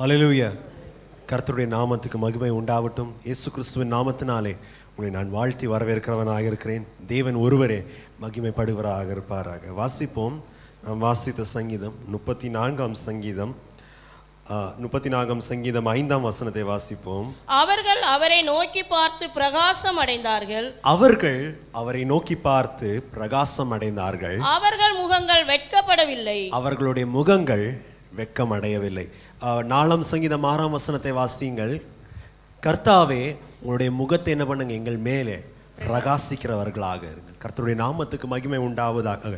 ஹalleluya. கர்த்தருடைய நாமத்துக்கு மகிமை உண்டாகட்டும் இயேசு கிறிஸ்துவின் நாமத்தினாலே உங்களை நான் வாழ்த்தி வரவேற்கிறவனாக இருக்கிறேன். தேவன் ஒருவரே மகிமைப்படுவராக இருப்பாராக. வாசிப்போம். நாம் வாசித்த சங்கீதம் முப்பத்தி நான்காம் சங்கீதம். முப்பத்தி நான்காம் சங்கீதம் ஐந்தாம் வசனத்தை வாசிப்போம். அவர்கள் அவரை நோக்கி பார்த்து பிரகாசம் அடைந்தார்கள். அவர்கள் அவரை நோக்கி பார்த்து பிரகாசம் அடைந்தார்கள். அவர்கள் முகங்கள் வெட்கப்படவில்லை. அவர்களுடைய முகங்கள் வெட்கம் அடையவில்லை அஹ், நாலாம் சங்கீதம் ஆறாம் வசனத்தை வாசியுங்கள். கர்த்தாவே உங்களுடைய முகத்தை என்ன பண்ணுங்க எங்கள் மேலே பிரகாசிக்கிறவர்களாக இருங்கள். கர்த்தருடைய நாமத்துக்கு மகிமை உண்டாவதாக.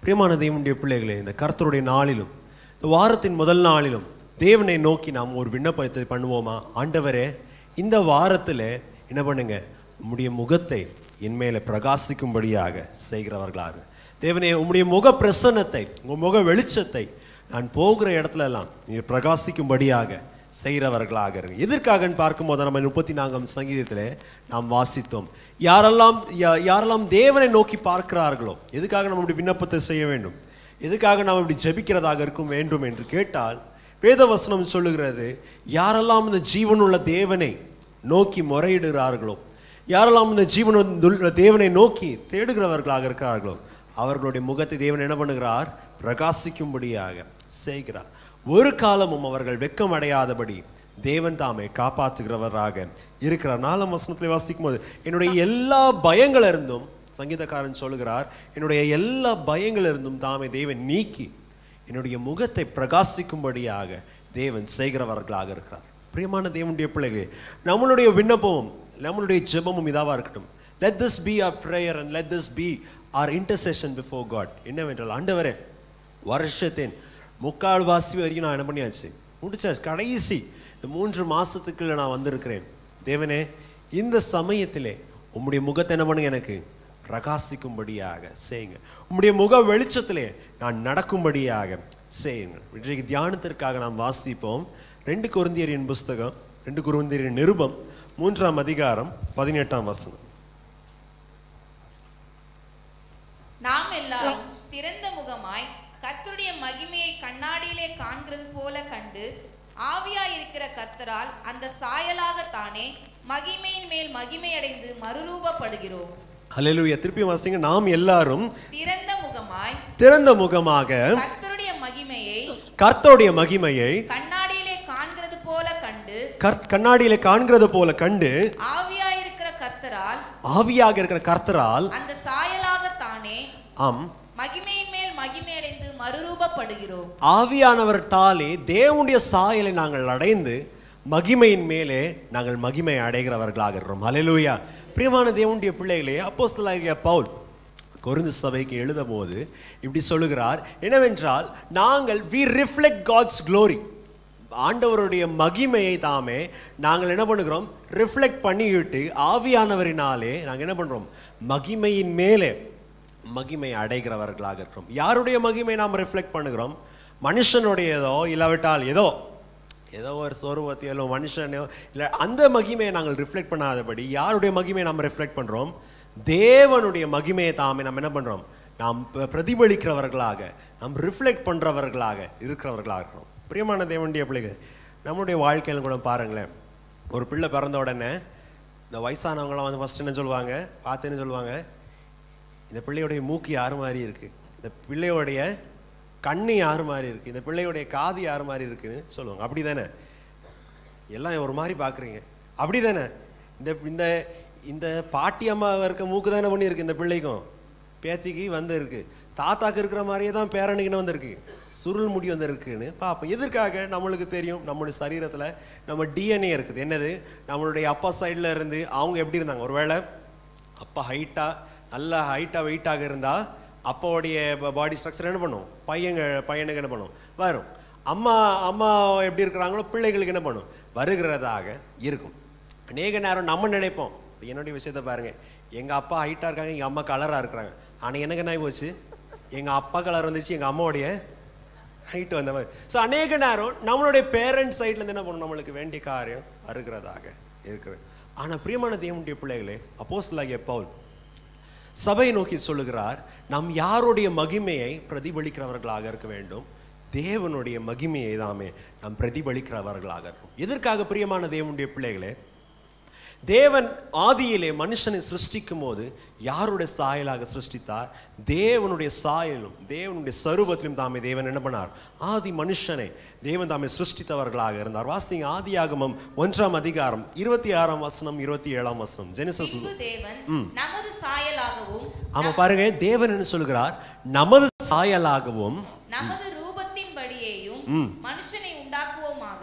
பிரியமான தேவனுடைய பிள்ளைகளே இந்த கர்த்தருடைய நாளிலும் இந்த வாரத்தின் முதல் நாளிலும் தேவனை நோக்கி நாம் ஒரு விண்ணப்பத்தை பண்ணுவோமா? ஆண்டவரே இந்த வாரத்தில் என்ன பண்ணுங்க உம்முடைய முகத்தை என் மேலே பிரகாசிக்கும்படியாக செய்கிறவர்களாக. தேவனே உம்முடைய முக பிரசன்னத்தை உங்கள் முக வெளிச்சத்தை நான் போகிற இடத்துல எல்லாம் நீர் பிரகாசிக்கும்படியாக செய்கிறவர்களாக இருங்க. எதற்காகன்னு பார்க்கும்போது நம்ம முப்பத்தி நான்காம் சங்கீதத்தில் நாம் வாசித்தோம். யாரெல்லாம் யா- யாரெல்லாம் தேவனை நோக்கி பார்க்கிறார்களோ எதுக்காக நம்ம இப்படி விண்ணப்பத்தை செய்ய வேண்டும்? எதுக்காக நாம் இப்படி ஜபிக்கிறதாக இருக்கும் வேண்டும் என்று கேட்டால் வேதவசனம் சொல்லுகிறது யாரெல்லாம் இந்த ஜீவனுள்ள தேவனை நோக்கி முறையிடுகிறார்களோ யாரெல்லாம் இந்த ஜீவனுள்ள தேவனை நோக்கி தேடுகிறவர்களாக இருக்கிறார்களோ அவர்களுடைய முகத்தை தேவன் என்ன பண்ணுகிறார்? பிரகாசிக்கும்படியாக. செய்கிறார் ஒரு காலமும் அவர்கள் வெக்கம் அடையாதபடி தேவன் தாமே காப்பாற்றுகிறவராக இருக்கிறார். நாலாம் வசனத்தில் வாசிக்கும் போது என்னுடைய எல்லா பயங்கள் இருந்தும் சங்கீதக்காரன் சொல்லுகிறார் என்னுடைய எல்லா பயங்கள் இருந்தும் தாமே தேவன் நீக்கி என்னுடைய முகத்தை பிரகாசிக்கும்படியாக தேவன் செய்கிறவர்களாக இருக்கிறார். பிரியமான தேவனுடைய பிள்ளைகளே நம்மளுடைய விண்ணப்பமும் நம்மளுடைய ஜெபமும் இதாவாக இருக்கட்டும். Let this be our prayer and let this be our intercession before God என்னவென்றால் ஆண்டவரே வருஷத்தின் முக்கால் வாசி வரைக்கும் நான் என்ன பண்ணியாச்சு? முடிச்சாச்சு. கடைசி இந்த மூன்று மாதத்துக்குள்ள நான் வந்திருக்கிறேன். தேவனே இந்த சமயத்திலே உம்முடைய முகத்தை என்ன பண்ணுங்க எனக்கு? பிரகாசிக்கும்படியாக செய்யுங்க. உம்முடைய முக வெளிச்சத்திலே நான் நடக்கும்படியாக செய்யுங்க இன்றைக்கு தியானத்திற்காக நாம் வாசிப்போம். ரெண்டு குருந்தியரின் புஸ்தகம் ரெண்டு குருந்தியரின் நிருபம் மூன்றாம் அதிகாரம் பதினெட்டாம் வசனம். நாம் எல்லாரும் திறந்த முகமாய் கர்த்தருடைய மகிமையை கண்ணாடியிலே காண்கிறது போல கண்டு ஆவியாயிருக்கிற கர்த்தரால் அந்த சாயலாகத்தானே மகிமையின் மேல் மகிமை அடைந்து மறுரூபப்படுகிறோம். ஹalleluya. திருப்பி வாசிங்க. நாம் எல்லாரும் திறந்த முகமாய் திறந்த முகமாக கர்த்தருடைய மகிமையை கர்த்தருடைய மகிமையை கண்ணாடியிலே காண்கிறது போல கண்டு கண்ணாடியில காண்கிறது போல கண்டு ஆவியாயிருக்கிற கர்த்தரால் ஆவியாக இருக்கிற கர்த்தரால் அந்த சாயலாகத்தானே ஆம் மகிமையின் மேல் மகிமை அடைந்து மறுரூபப்படுகிறோம் ஆவியானவர் தாலே தேவனுடைய சாயலை நாங்கள் அடைந்து மகிமையின் மேலே நாங்கள் மகிமை அடைகிறவர்களாக இருக்கிறோம் அலையலூயா பிரியமான தேவனுடைய பிள்ளைகளே அப்போஸ்தலாகிய பவுல் கொருந்து சபைக்கு எழுதும் போது இப்படி சொல்லுகிறார் என்னவென்றால் நாங்கள் வி ரிஃப்ளெக்ட் காட்ஸ் க்ளோரி ஆண்டவருடைய மகிமையை தாமே நாங்கள் என்ன பண்ணுகிறோம்? ரிஃப்ளெக்ட் பண்ணிவிட்டு ஆவியானவரினாலே நாங்கள் என்ன பண்ணுறோம் மகிமையின் மேலே மகிமை அடைகிறவர்களாக இருக்கிறோம் யாருடைய மகிமை நாம் ரிஃப்ளெக்ட் பண்ணுகிறோம்? மனுஷனுடையதோ இல்லாவிட்டால் ஏதோ ஏதோ ஒரு சொருவத்தையோ மனுஷனையோ இல்லை அந்த மகிமையை நாங்கள் ரிஃப்ளெக்ட் பண்ணாதபடி யாருடைய மகிமையை நாம் ரிஃப்ளெக்ட் பண்ணுறோம் தேவனுடைய மகிமையை தாமே நம்ம என்ன பண்ணுறோம் நாம் பிரதிபலிக்கிறவர்களாக நாம் ரிஃப்ளெக்ட் பண்ணுறவர்களாக இருக்கிறவர்களாக இருக்கிறோம். பிரியமான தேவனுடைய பிள்ளைகள் நம்முடைய வாழ்க்கையில் கூட பாருங்களேன் ஒரு பிள்ளை பிறந்த உடனே இந்த வயசானவங்களாம் வந்து ஃபஸ்ட் என்ன சொல்லுவாங்க? பார்த்து என்ன சொல்லுவாங்க? இந்த பிள்ளையுடைய மூக்கு யார் மாதிரி இருக்குது இந்த பிள்ளையோடைய கண்ணு யார் மாதிரி இருக்குது இந்த பிள்ளையுடைய காது யார் மாதிரி இருக்குன்னு சொல்லுவாங்க. அப்படி தானே எல்லாம் ஒரு மாதிரி பார்க்குறீங்க. அப்படி தானே இந்த இந்த இந்த பாட்டி அம்மா இருக்க மூக்கு தானே பண்ணியிருக்கு இந்த பிள்ளைக்கும்? பேத்திக்கு வந்து இருக்கு. தாத்தாக்கு இருக்கிற மாதிரியே தான் பேரனுக்குன்னு வந்திருக்கு. சுருள் முடி வந்திருக்குன்னு பார்ப்போம். எதற்காக? நம்மளுக்கு தெரியும். நம்மளுடைய சரீரத்தில் நம்ம டிஎன்ஏ இருக்குது. என்னது? நம்மளுடைய அப்பா சைடில் இருந்து அவங்க எப்படி இருந்தாங்க? ஒருவேளை அப்பா ஹைட்டாக நல்லா ஹைட்டாக வெயிட்டாக இருந்தால் அப்பாவுடைய பாடி ஸ்ட்ரக்சர் என்ன பண்ணும்? பையங்க பையனுக்கு என்ன பண்ணும்? வரும். அம்மா அம்மா எப்படி இருக்கிறாங்களோ பிள்ளைகளுக்கு என்ன பண்ணும்? வருகிறதாக இருக்கும். அநேக நேரம் நம்ம நினைப்போம். என்னுடைய விஷயத்தை பாருங்கள் எங்கள் அப்பா ஹைட்டாக இருக்காங்க எங்கள் அம்மா கலராக இருக்கிறாங்க. ஆனால் எனக்கு என்ன போச்சு? எங்கள் அப்பா கலர் வந்துச்சு எங்கள் அம்மாவுடைய ஹைட் வந்த மாதிரி. ஸோ அநேக நேரம் நம்மளுடைய பேரண்ட்ஸ் சைட்லேருந்து என்ன பண்ணணும் நம்மளுக்கு வேண்டிய காரியம் வருகிறதாக இருக்கிறது. ஆனால் பிரியமான தேவனுடைய பிள்ளைகளே அப்போஸ்தலனாகிய பவுல் சபையை நோக்கி சொல்லுகிறார் நாம் யாருடைய மகிமையை பிரதிபலிக்கிறவர்களாக இருக்க வேண்டும்? தேவனுடைய மகிமையை தாமே நாம் பிரதிபலிக்கிறவர்களாக இருக்கும் எதற்காக பிரியமான தேவனுடைய பிள்ளைகளே தேவன் ஆதியிலே மனுஷனை சிருஷ்டிக்கும் போது யாருடைய சாயலாக சிருஷ்டித்தார்? தேவனுடைய சாயலும் தேவனுடைய சரூபத்திலும் தாமே தேவன் என்ன பண்ணார்? ஆதி மனுஷனை தேவன் தாமே சிருஷ்டித்தவர்களாக இருந்தார். வாசிங்க ஆதியாகமம் ஒன்றாம் அதிகாரம் இருபத்தி ஆறாம் வசனம். இருபத்தி ஏழாம் வசனம் ஜெனிசஸ் நமது சாயலாகவும் ஆமா பாருங்க தேவன் என்ன சொல்கிறார்? நமது சாயலாகவும் நமது ரூபத்தின்படியேயும் மனுஷனை உண்டாக்குவோமாக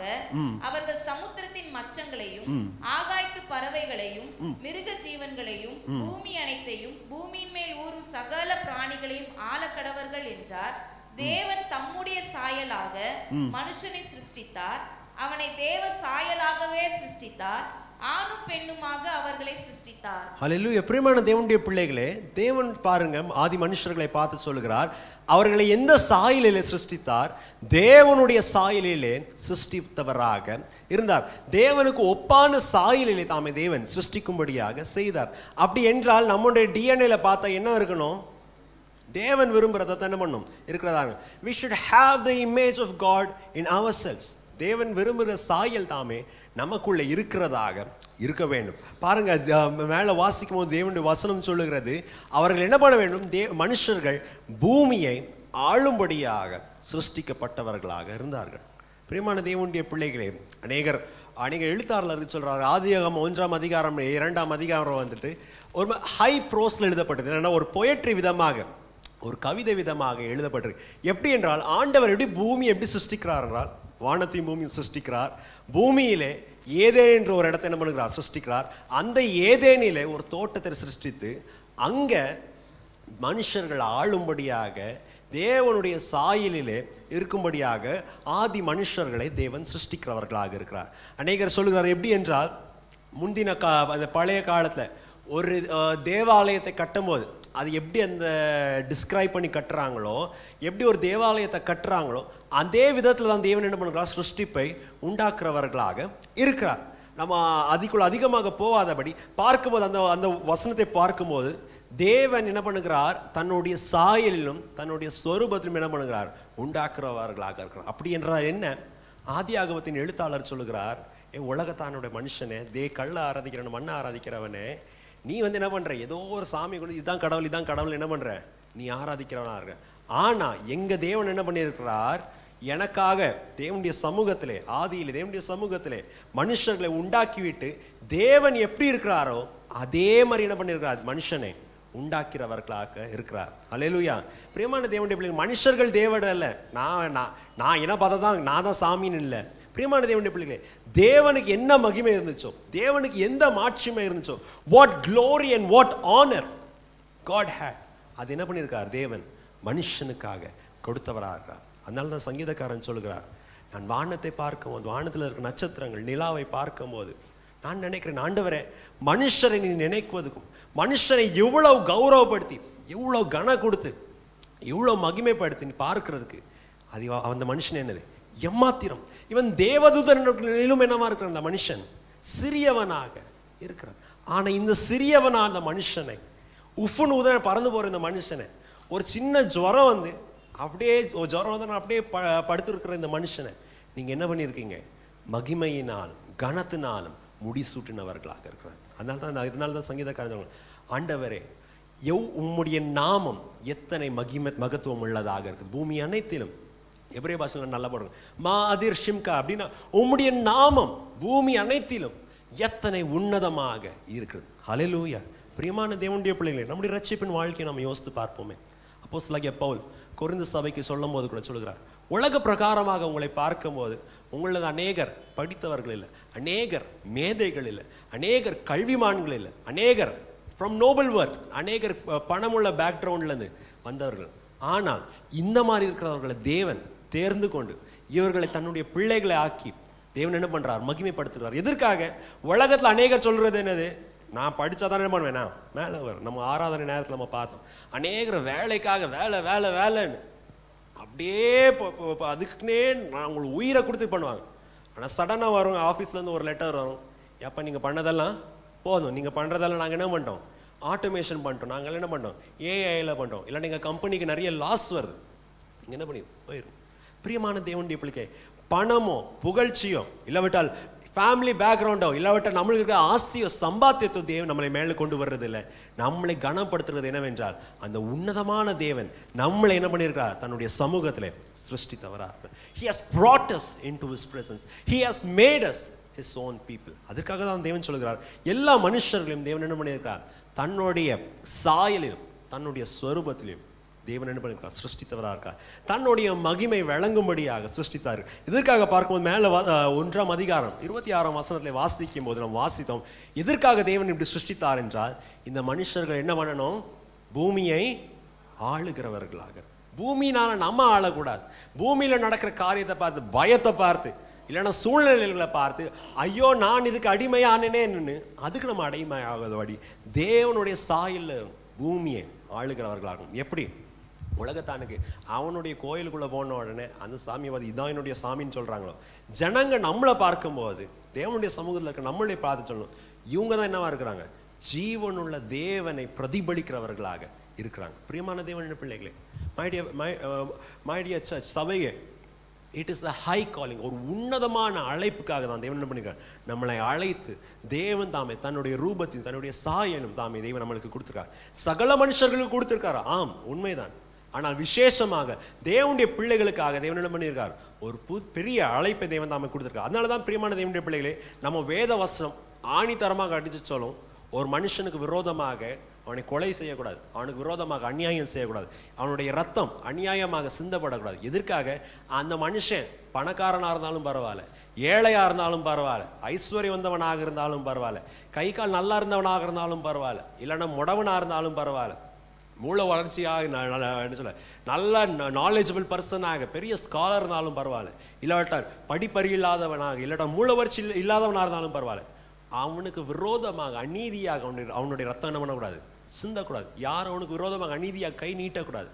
அவர்கள் சமுத்திரத்தின் மச்சங்களையும் ஆகாயத்து பறவைகளையும் மிருக ஜீவன்களையும் பூமி அனைத்தையும் பூமியின் மேல் ஊறும் சகல பிராணிகளையும் ஆளக்கடவர்கள் என்றார். தேவன் தம்முடைய சாயலாக மனுஷனை சிருஷ்டித்தார். அவனை தேவ சாயலாகவே சிருஷ்டித்தார். ஆணும் பெண்ணுமாக அவர்களை சிருஷ்டித்தார். ஹalleluya பிரியமான தேவனுடைய பிள்ளைகளே தேவன் பாருங்க ஆதி மனுஷர்களை பார்த்து சொல்லுகிறார். அவர்களை எந்த சாயலிலே சிருஷ்டித்தார்? தேவனுடைய சாயலிலே சிருஷ்டித்தவராக இருந்தார். தேவனுக்கு ஒப்பான சாயலிலே தாமே தேவன் சிருஷ்டிக்கும்படியாக செய்தார். அப்படி என்றால் நம்முடைய டிஎன்ஏல பார்த்தா என்ன இருக்கணும்? தேவன் விரும்புறத என்ன பண்ணும். இருக்கிறதாங்க. We should have the image of God in ourselves தேவன் விரும்புகிற சாயல் தாமே நமக்குள்ளே இருக்கிறதாக இருக்க வேண்டும். பாருங்கள் மேலே வாசிக்கும் போது தேவனுடைய வசனம் சொல்லுகிறது அவர்கள் என்ன பண்ண வேண்டும்? தே மனுஷர்கள் பூமியை ஆளும்படியாக சிருஷ்டிக்கப்பட்டவர்களாக இருந்தார்கள். பிரியமான தேவனுடைய பிள்ளைகளே அநேகர் அநேகர் எழுத்தாளர்கள் சொல்கிறார் ஆதியகம் ஒன்றாம் அதிகாரம் இரண்டாம் அதிகாரம் வந்துட்டு ஒரு ஹை ப்ரோஸில் எழுதப்பட்டது. என்னென்னா ஒரு பொயட்ரி விதமாக ஒரு கவிதை விதமாக எழுதப்பட்டிருக்கு. எப்படி என்றால் ஆண்டவர் எப்படி பூமி எப்படி சிருஷ்டிக்கிறார் என்றால் வானத்தையும் பூமியும் சிருஷ்டிக்கிறார். பூமியிலே ஏதேன் என்ற ஒரு இடத்தை என்ன பண்ணுகிறார்? சிருஷ்டிக்கிறார். அந்த ஏதேனிலே ஒரு தோட்டத்தை சிருஷ்டித்து அங்கே மனுஷர்கள் ஆளும்படியாக தேவனுடைய சாயலிலே இருக்கும்படியாக ஆதி மனுஷர்களை தேவன் சிருஷ்டிக்கிறவர்களாக இருக்கிறார். அநேகர் சொல்லுகிறார் எப்படி என்றால் முந்தின கா அந்த பழைய காலத்தில் ஒரு தேவாலயத்தை கட்டும்போது அது எப்படி அந்த டிஸ்கிரைப் பண்ணி கட்டுறாங்களோ எப்படி ஒரு தேவாலயத்தை கட்டுறாங்களோ அதே விதத்தில் தான் தேவன் என்ன பண்ணுறார் சிருஷ்டிப்பை உண்டாக்குறவர்களாக இருக்கிறார். நம்ம அதுக்குள்ள அதிகமாக போகாதபடி பார்க்கும்போது அந்த அந்த வசனத்தை பார்க்கும்போது தேவன் என்ன பண்ணுகிறார்? தன்னுடைய சாயலிலும் தன்னுடைய சொரூபத்திலும் என்ன பண்ணுகிறார்? உண்டாக்குறவர்களாக இருக்கிறார். அப்படி என்றால் என்ன? ஆதி ஆதியாகமத்தின் எழுத்தாளர் சொல்லுகிறார் என் உலகத்தானுடைய மனுஷனே தே கள்ள ஆராதிக்கிறவன் மண்ணை ஆராதிக்கிறவனே நீ வந்து என்ன பண்ணுற ஏதோ ஒரு சாமி கொடுத்து இதுதான் கடவுள் இதுதான் கடவுள் என்ன பண்ணுற நீ ஆராதிக்கிறவனா இருக்க. ஆனா எங்கள் தேவன் என்ன பண்ணியிருக்கிறார்? எனக்காக தேவனுடைய சமூகத்திலே ஆதியில் தேவனுடைய சமூகத்திலே மனுஷர்களை உண்டாக்கிவிட்டு தேவன் எப்படி இருக்கிறாரோ அதே மாதிரி என்ன பண்ணியிருக்கிறார்? மனுஷனை உண்டாக்கிறவர்களாக இருக்கிறார். அலையலூயா பிரியமான தேவனுடைய பிள்ளைங்க மனுஷர்கள் தேவன் இல்லை நான் நான் நான் என்ன பார்த்தா தான் நான் தான் சாமின்னு இல்லை. பிரியமான தேவனுடைய பிள்ளைகளே தேவனுக்கு என்ன மகிமை இருந்துச்சோ தேவனுக்கு எந்த மாட்சிமை இருந்துச்சோ what glory and what honour God had அது என்ன பண்ணியிருக்கார்? தேவன் மனுஷனுக்காக கொடுத்தவராக இருக்கிறார். அதனால தான் சங்கீதக்காரன் சொல்கிறார் நான் வானத்தை பார்க்கும்போது வானத்தில் இருக்கிற நட்சத்திரங்கள் நிலாவை பார்க்கும்போது நான் நினைக்கிறேன் ஆண்டவரே மனுஷரை நீ நினைக்குவதுக்கும் மனுஷனை எவ்வளவு கௌரவப்படுத்தி எவ்வளோ கன கொடுத்து எவ்வளோ மகிமைப்படுத்தி நீ பார்க்கிறதுக்கு அது அந்த மனுஷன் என்னது? எம்மாத்திரம். இவன் தேவதூதனிலும் என்னவா இருக்கிற அந்த மனுஷன் சிறியவனாக இருக்கிறான். ஆனால் இந்த சிறியவனா அந்த மனுஷனை உஃப்னு உதன பறந்து போகிற இந்த மனுஷனை ஒரு சின்ன ஜுரம் வந்து அப்படியே ஜுரம் வந்து அப்படியே ப படுத்துருக்கிற இந்த மனுஷனை நீங்கள் என்ன பண்ணியிருக்கீங்க? மகிமையினால் கனத்தினாலும் முடிசூட்டினவர்களாக இருக்கிறார். அதனால தான் நான் இதனால தான் சங்கீதக்காரன் சொல்றாங்க, ஆண்டவரே எவ் உம்முடைய நாமம் எத்தனை மகிம மகத்துவம் உள்ளதாக இருக்குது பூமி அனைத்திலும் எபிரேய பாஷையில் நல்லா போடுறோம் மா அதிர் ஷிம்கா அப்படின்னா உம்முடைய நாமம் பூமி அனைத்திலும் எத்தனை உன்னதமாக இருக்கிறது. ஹலலூயா பிரியமான தேவனுடைய பிள்ளைகளே நம்முடைய ரட்சிப்பின் வாழ்க்கையை நம்ம யோசித்து பார்ப்போமே. அப்போ சிலகிய பவுல் குறைந்த சபைக்கு சொல்லும் போது கூட சொல்கிறார் உலக பிரகாரமாக உங்களை பார்க்கும்போது உங்களது அநேகர் படித்தவர்கள் இல்லை அநேகர் மேதைகள் இல்லை அநேகர் கல்விமான்கள் இல்லை அநேகர் ஃப்ரம் நோபல் வர்த் அநேகர் பணமுள்ள பேக்ரவுண்ட்லேருந்து வந்தவர்கள். ஆனால் இந்த மாதிரி இருக்கிறவர்களை தேவன் தேர்ந்து கொண்டு இவர்களை தன்னுடைய பிள்ளைகளை ஆக்கி தேவன் என்ன பண்ணுறார் மகிமைப்படுத்துகிறார் எதற்காக? உலகத்தில் அநேகர் சொல்கிறது என்னது? நான் படித்தா தான் என்ன பண்ணுவேன்? நான் மேலே வரும் நம்ம ஆராதனை நேரத்தில் நம்ம பார்த்தோம். அநேகர் வேலைக்காக வேலை வேலை வேலைன்னு அப்படியே இப்போ- அதுக்குன்னே நான் உங்களுக்கு உயிரை கொடுத்து பண்ணுவாங்க. ஆனால் சடனாக வரும் ஆஃபீஸ்லேருந்து ஒரு லெட்டர் வரும். எப்போ நீங்கள் பண்ணதெல்லாம் போதும். நீங்கள் பண்ணுறதெல்லாம் நாங்கள் என்ன பண்ணிட்டோம்? ஆட்டோமேஷன் பண்ணிட்டோம். நாங்கள் என்ன பண்ணிட்டோம்? ஏஐயில் பண்ணிட்டோம். இல்லை நீங்கள் கம்பெனிக்கு நிறைய லாஸ் வருது. நீங்கள் என்ன பண்ணி போயிடும் பிரியமான தேவனுடைய பிள்ளைக்கே பணமோ புகழ்ச்சியோ இல்லாவிட்டால் ஃபேமிலி பேக்ரவுண்டோ இல்லாவிட்டால் நம்மளுக்கு இருக்கிற ஆஸ்தியோ சம்பாத்தியத்தோ தேவன் நம்மளை மேலே கொண்டு வர்றது இல்லை நம்மளை கனப்படுத்துறது என்னவென்றால் அந்த உன்னதமான தேவன் நம்மளை என்ன பண்ணியிருக்கிறார்? தன்னுடைய சமூகத்தில் சிருஷ்டித்தவராக. He has brought us into his presence he has made us his own people. அதற்காக தான் தேவன் சொல்கிறார். எல்லா மனுஷர்களையும் தேவன் என்ன பண்ணியிருக்கிறார்? தன்னுடைய சாயலிலும் தன்னுடைய ஸ்வரூபத்திலையும் தேவன் என்ன பண்ணியிருக்கார் சிருஷ்டித்தவராக இருக்கார். தன்னுடைய மகிமை விளங்கும்படியாக சிருஷ்டித்தார். இதற்காக பார்க்கும்போது மேலே ஒன்றாம் அதிகாரம் இருபத்தி ஆறாம் வசனத்தில் வாசிக்கும் போது நாம் வாசித்தோம் எதற்காக தேவன் இப்படி சிருஷ்டித்தார் என்றால் இந்த மனுஷர்கள் என்ன பண்ணணும்? பூமியை ஆளுகிறவர்களாக. பூமியினால நம்ம ஆளக்கூடாது. பூமியில் நடக்கிற காரியத்தை பார்த்து பயத்தை பார்த்து இல்லைன்னா சூழ்நிலைகளை பார்த்து ஐயோ நான் இதுக்கு அடிமையானேன்னு அதுக்கு நம்ம அடிமை வழி. தேவனுடைய சாயில் பூமியை ஆளுகிறவர்களாகும். எப்படி? உலகத்தானுக்கு. அவனுடைய கோயிலுக்குள்ளே போன உடனே அந்த சாமியவாதி இதான் என்னுடைய சாமின்னு சொல்கிறாங்களோ ஜனங்க நம்மளை பார்க்கும்போது தேவனுடைய சமூகத்தில் இருக்க நம்மளே பார்த்து சொல்லணும். இவங்க தான் என்னவா இருக்கிறாங்க? ஜீவனுள்ள தேவனை பிரதிபலிக்கிறவர்களாக இருக்கிறாங்க. பிரியமான தேவன் பிள்ளைகளே my dear my dear church சபையே it is a high calling ஒரு உன்னதமான அழைப்புக்காக தான் தேவன் என்ன பண்ணிக்கிறார் நம்மளை அழைத்து தேவன் தாமே தன்னுடைய ரூபத்தையும் தன்னுடைய சாயலும் தாமே தேவன் நம்மளுக்கு கொடுத்துருக்கார். சகல மனுஷர்களுக்கு கொடுத்துருக்காரு? ஆம் உண்மைதான். ஆனால் விசேஷமாக தேவனுடைய பிள்ளைகளுக்காக தேவன் என்ன பண்ணியிருக்கார்? ஒரு புது பெரிய அழைப்பை தேவன் தாமே கொடுத்துருக்கார். அதனால தான் பிரியமான தேவனுடைய பிள்ளைகளே நம்ம வேத வசனம் ஆணித்தரமாக அடித்து சொல்லும் ஒரு மனுஷனுக்கு விரோதமாக அவனை கொலை செய்யக்கூடாது. அவனுக்கு விரோதமாக அநியாயம் செய்யக்கூடாது. அவனுடைய ரத்தம் அநியாயமாக சிந்தப்படக்கூடாது. எதற்காக? அந்த மனுஷன் பணக்காரனாக இருந்தாலும் பரவாயில்ல ஏழையாக இருந்தாலும் பரவாயில்ல ஐஸ்வர்யவந்தவனாக இருந்தாலும் பரவாயில்ல கை கால் நல்லா இருந்தவனாக இருந்தாலும் பரவாயில்ல இல்லைன்னா முடவனாக இருந்தாலும் பரவாயில்ல மூல வளர்ச்சியாக என்ன சொல்ல நல்ல நாலேஜபிள் பர்சனாக பெரிய ஸ்காலர் இருந்தாலும் பரவாயில்ல. இல்லாட்டார் படிப்பறி இல்லாதவனாக இல்லாட்டா மூல வளர்ச்சி இல்லாதவனாக இருந்தாலும் பரவாயில்ல. அவனுக்கு விரோதமாக அநீதியாக அவனுடைய அவனுடைய ரத்தம் என்ன பண்ணக்கூடாது? சிந்தக்கூடாது. யார் அவனுக்கு விரோதமாக அநீதியாக கை நீட்டக்கூடாது?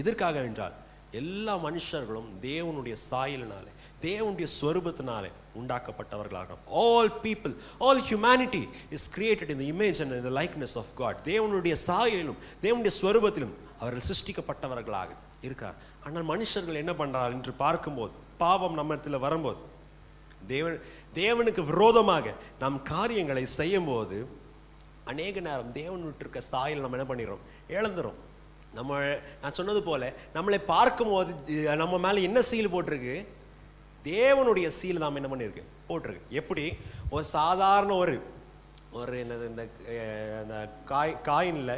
எதற்காக என்றால் எல்லா மனுஷர்களும் தேவனுடைய சாயலினாலே தேவனுடைய ஸ்வரூபத்தினாலே உண்டாக்கப்பட்டவர்களாக. All people all humanity is created in image and in the likeness of God தேவனுடைய சாயலிலும் தேவனுடைய ஸ்வரூபத்திலும் அவர்கள் சிருஷ்டிக்கப்பட்டவர்களாக இருக்கார் ஆனால் மனுஷர்கள் என்ன பண்ணுறார்கள் என்று பார்க்கும்போது பாவம் நம்மத்தில் வரும்போது தேவன் தேவனுக்கு விரோதமாக நாம் காரியங்களை செய்யும்போது அநேக நேரம் தேவன் விட்டிருக்க சாயல் நம்ம என்ன பண்ணிடுறோம் இழந்துடும் நம்ம நான் சொன்னது போல நம்மளை பார்க்கும்போது நம்ம மேலே என்ன சீல் போட்டிருக்கு? தேவனுடைய சீல் நாம் என்ன பண்ணியிருக்கு? போட்டிருக்கு. எப்படி? ஒரு சாதாரண ஒரு ஒரு என்னது இந்த அந்த காய் காயினில்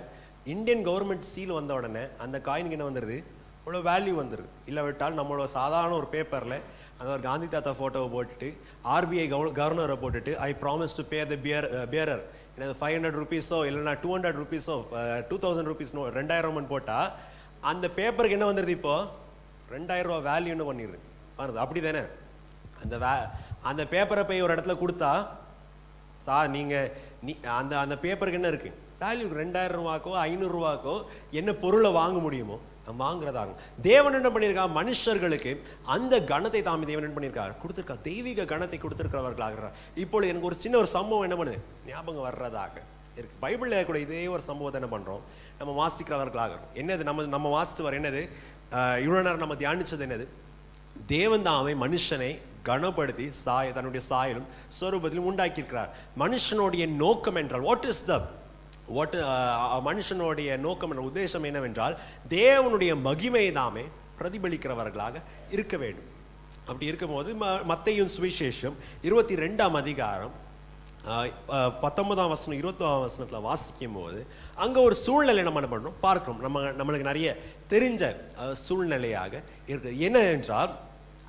இந்தியன் கவர்மெண்ட் சீல் வந்த உடனே அந்த காயினுக்கு என்ன வந்துடுது அவ்வளோ வேல்யூ வந்துடுது இல்லை விட்டால் நம்மளோட சாதாரண ஒரு பேப்பரில் அந்த ஒரு காந்தி தாத்தா ஃபோட்டோவை போட்டுட்டு ஆர்பிஐ கவர்னரை போட்டுட்டு I promise to pay the bear bearer எனது ஃபைவ் ஹண்ட்ரட் ருபீஸோ இல்லைனா டூ ஹண்ட்ரட் ருபீஸோ டூ தௌசண்ட் ருபீஸ் நோ ரெண்டாயிரம் போட்டால் அந்த பேப்பருக்கு என்ன வந்துடுது இப்போது ரெண்டாயிரம் ரூபா வேல்யூன்னு பண்ணிடுது பாருது அப்படி தானே அந்த வே அந்த பேப்பரை போய் ஒரு இடத்துல கொடுத்தா சார் நீங்கள் நீ அந்த அந்த பேப்பருக்கு என்ன இருக்குது வேல்யூ ரெண்டாயிரம் ரூபாக்கோ ஐநூறுரூவாக்கோ என்ன பொருளை வாங்க முடியுமோ நம்ம வாங்குறதாகும் தேவன் என்ன பண்ணியிருக்கா? மனுஷர்களுக்கு அந்த கணத்தை தாமி தேவன் என்ன பண்ணியிருக்கா? கொடுத்துருக்கா. தெய்வீக கணத்தை கொடுத்துருக்கிறவர்களாகிறார். இப்பொழுது எனக்கு ஒரு சின்ன ஒரு சம்பவம் என்ன பண்ணுது? ஞாபகம் வர்றதாக இருக்கு. பைபிளில் கூட இதே ஒரு சம்பவத்தை என்ன பண்ணுறோம் நம்ம வாசிக்கிறவர்களாக என்னது? நம்ம நம்ம வாசித்து வர என்னது? இவ்வளோ நேரம் நம்ம தியானிச்சது என்னது? தேவன் தாமே மனுஷனை கனப்படுத்தி சாய தன்னுடைய சாயலும் ஸ்வரூபத்திலும் உண்டாக்கியிருக்கிறார். மனுஷனுடைய நோக்கம் என்றால் வாட் இஸ் த வாட் மனுஷனுடைய நோக்கம் என்ற உத்தேசம் என்னவென்றால் தேவனுடைய மகிமை தாமே பிரதிபலிக்கிறவர்களாக இருக்க வேண்டும். அப்படி இருக்கும்போது ம- மத்தேயும் சுவிசேஷம் இருபத்தி ரெண்டாம் அதிகாரம் பத்தொன்பதாம் வசனம் இருபத்தொன்பதாம் வசனத்தில் வாசிக்கும் போது அங்கே ஒரு சூழ்நிலை நம்ம என்ன பண்ணுறோம்? பார்க்கணும் நம்ம நம்மளுக்கு நிறைய தெரிஞ்ச சூழ்நிலையாக இருக்குது என்ன என்றால்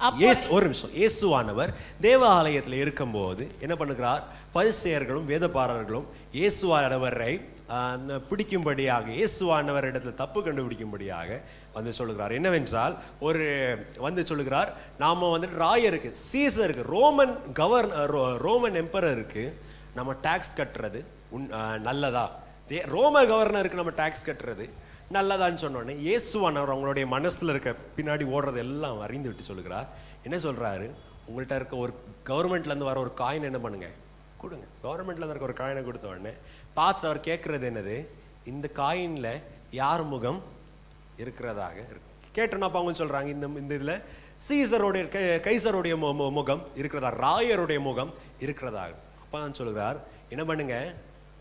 அப்போ- ஒரு நிமிஷம். இயேசுவானவர் தேவாலயத்தில் இருக்கும்போது என்ன பண்ணுகிறார்? பரிசெயர்களும் வேதபாரர்களும் இயேசுவானவரை அந்த பிடிக்கும்படியாக இயேசுவானவர் இடத்துல தப்பு கண்டுபிடிக்கும்படியாக வந்து சொல்லுகிறார். என்னவென்றால் ஒரு வந்து சொல்லுகிறார் நாம் வந்துட்டு ராயருக்கு சீசருக்கு ரோமன் கவர்னர் ரோமன் எம்பரருக்கு நம்ம டேக்ஸ் கட்டுறது உன் நல்லதா? தே- ரோம கவர்னருக்கு நம்ம டேக்ஸ் கட்டுறது நல்லதான்னு சொன்னோடனே இயேசுவானவர் அவங்களுடைய மனசில் இருக்க பின்னாடி ஓடுறது எல்லாம் அறிந்து விட்டு சொல்லுகிறார். என்ன சொல்கிறாரு உங்கள்கிட்ட இருக்க ஒரு கவர்மெண்ட்லேருந்து வர ஒரு காயின் என்ன பண்ணுங்க? கொடுங்க. கவர்மெண்ட்லேருந்து இருக்க ஒரு காயினை கொடுத்த உடனே பார்த்துட்டு அவர் கேட்குறது என்னது? இந்த காயினில் யார் முகம் இருக்கிறதாக இருக்கு. கேட்டோன்னா அப்போ அவங்க சொல்கிறாங்க இந்த இந்த இதில் சீசருடைய கைசருடைய மு- மு- முகம் இருக்கிறதா? ராயருடைய முகம் இருக்கிறதாக. அப்போ தான் சொல்கிறார் என்ன பண்ணுங்க?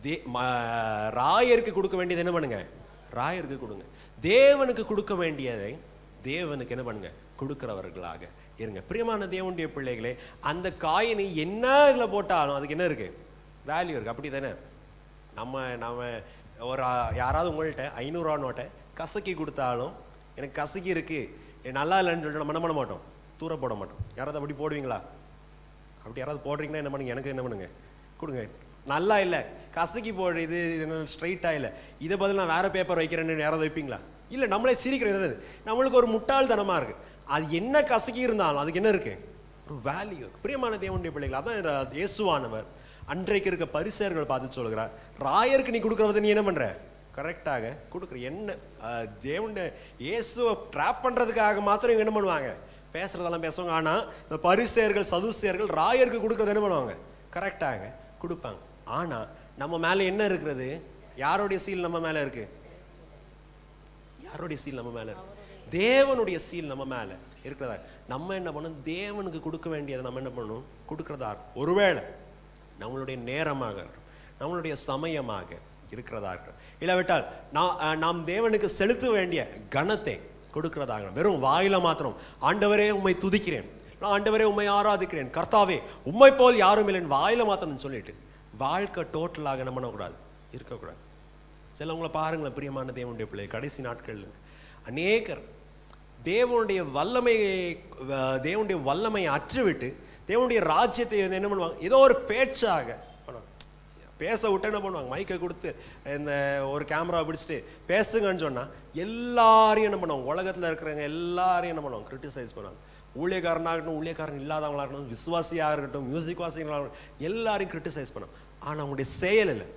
தே ம- ராயருக்கு கொடுக்க வேண்டியது என்ன பண்ணுங்க? ராயருக்கு கொடுங்க. தேவனுக்கு கொடுக்க வேண்டியதை தேவனுக்கு என்ன பண்ணுங்க? கொடுக்குறவர்களாக இருங்க. பிரியமான தேவனுடைய பிள்ளைகளே அந்த காயினை என்ன இதில் போட்டாலும் அதுக்கு என்ன இருக்குது வேல்யூ இருக்குது அப்படி தானே நம்ம நம்ம ஒரு யாராவது உங்கள்கிட்ட ஐநூறுரூவா நோட்டை கசக்கி கொடுத்தாலும் எனக்கு கசக்கி இருக்குது நல்லா இல்லைன்னு சொல்லிட்டு நம்ம என்ன பண்ண மாட்டோம்? தூர போட மாட்டோம். யாராவது அப்படி போடுவீங்களா? அப்படி யாராவது போடுறீங்கன்னா என்ன பண்ணுங்க? எனக்கு என்ன பண்ணுங்க? கொடுங்க. நல்லா இல்லை. கசக்கி போடு இது ஸ்ட்ரைட்டாக இல்லை. இதை பதில் நான் வேறு பேப்பர் வைக்கிறேன்னு யாராவது வைப்பீங்களா? இல்லை நம்மளே சிரிக்கிறது நம்மளுக்கு ஒரு முட்டாள்தனமாக இருக்குது அது என்ன கசக்கி இருந்தாலும் அதுக்கு என்ன இருக்குது ஒரு வேல்யூ பிரியமான தேவனுடைய பிள்ளைகள் அதான் இயேசுவானவர் அன்றைக்கு இருக்க பரிசேர்கள் பார்த்து சொல்கிறார் ராயருக்கு நீ கொடுக்குறத நீ என்ன பண்ணுற கரெக்டாக கொடுக்குற. என்ன? தேவனுடைய இயேசுவை ட்ராப் பண்ணுறதுக்காக மாத்திரம் இவங்க என்ன பண்ணுவாங்க? பேசுறதெல்லாம் பேசுவாங்க. ஆனால் இந்த பரிசேர்கள் சதுசேர்கள் ராயருக்கு கொடுக்குறது என்ன பண்ணுவாங்க? கரெக்டாக கொடுப்பாங்க. ஆனா நம்ம மேல என்ன இருக்கிறது? யாருடைய சீல் நம்ம மேல இருக்கு? யாருடைய சீல் நம்ம மேல இருக்கு? தேவனுடைய சீல் நம்ம மேல இருக்கிறதா? நம்ம என்ன பண்ணணும்? தேவனுக்கு கொடுக்க வேண்டியதை நம்ம என்ன பண்ணணும்? கொடுக்கிறதா? இருக்கும். ஒருவேளை நம்மளுடைய நேரமாக நம்மளுடைய சமயமாக இருக்கிறதா இருக்கட்டும். இல்லாவிட்டால் நான் நாம் தேவனுக்கு செலுத்த வேண்டிய கணத்தை கொடுக்கிறதாக வெறும் வாயில மாத்திரம். ஆண்டவரே உம்மை துதிக்கிறேன். நான் ஆண்டவரே உம்மை ஆராதிக்கிறேன். கர்த்தாவே உம்மை போல் யாரும் இல்லைன்னு வாயில மாத்திரம் சொல்லிட்டு வாழ்க்கை டோட்டலாக நம்ம பண்ணக்கூடாது? இருக்கக்கூடாது. சிலவங்களை பாருங்களேன் பிரியமான தேவனுடைய பிள்ளை கடைசி நாட்களில். அநேகர் தேவனுடைய வல்லமையை தேவனுடைய வல்லமையை அற்றுவிட்டு தேவனுடைய ராஜ்யத்தை வந்து என்ன பண்ணுவாங்க? ஏதோ ஒரு பேச்சாக பண்ணுவாங்க. பேச விட்டு என்ன பண்ணுவாங்க? மைக்கை கொடுத்து இந்த ஒரு கேமரா பிடிச்சிட்டு பேசுங்கன்னு சொன்னால் எல்லாரையும் என்ன பண்ணுவாங்க? உலகத்தில் இருக்கிறவங்க எல்லாரையும் என்ன பண்ணுவாங்க? கிரிட்டிசைஸ் பண்ணுவாங்க. ஊழியக்காரனாக இருக்கட்டும் ஊழியக்காரன் இல்லாதவங்களாக இருக்கட்டும் விசுவாசியாக இருக்கட்டும் மியூசிக் வாசிகளாக இருக்கட்டும் எல்லாரையும் கிரிட்டிசைஸ் பண்ணுவாங்க. ஆனால் அவங்களுடைய செயல் இல்லை.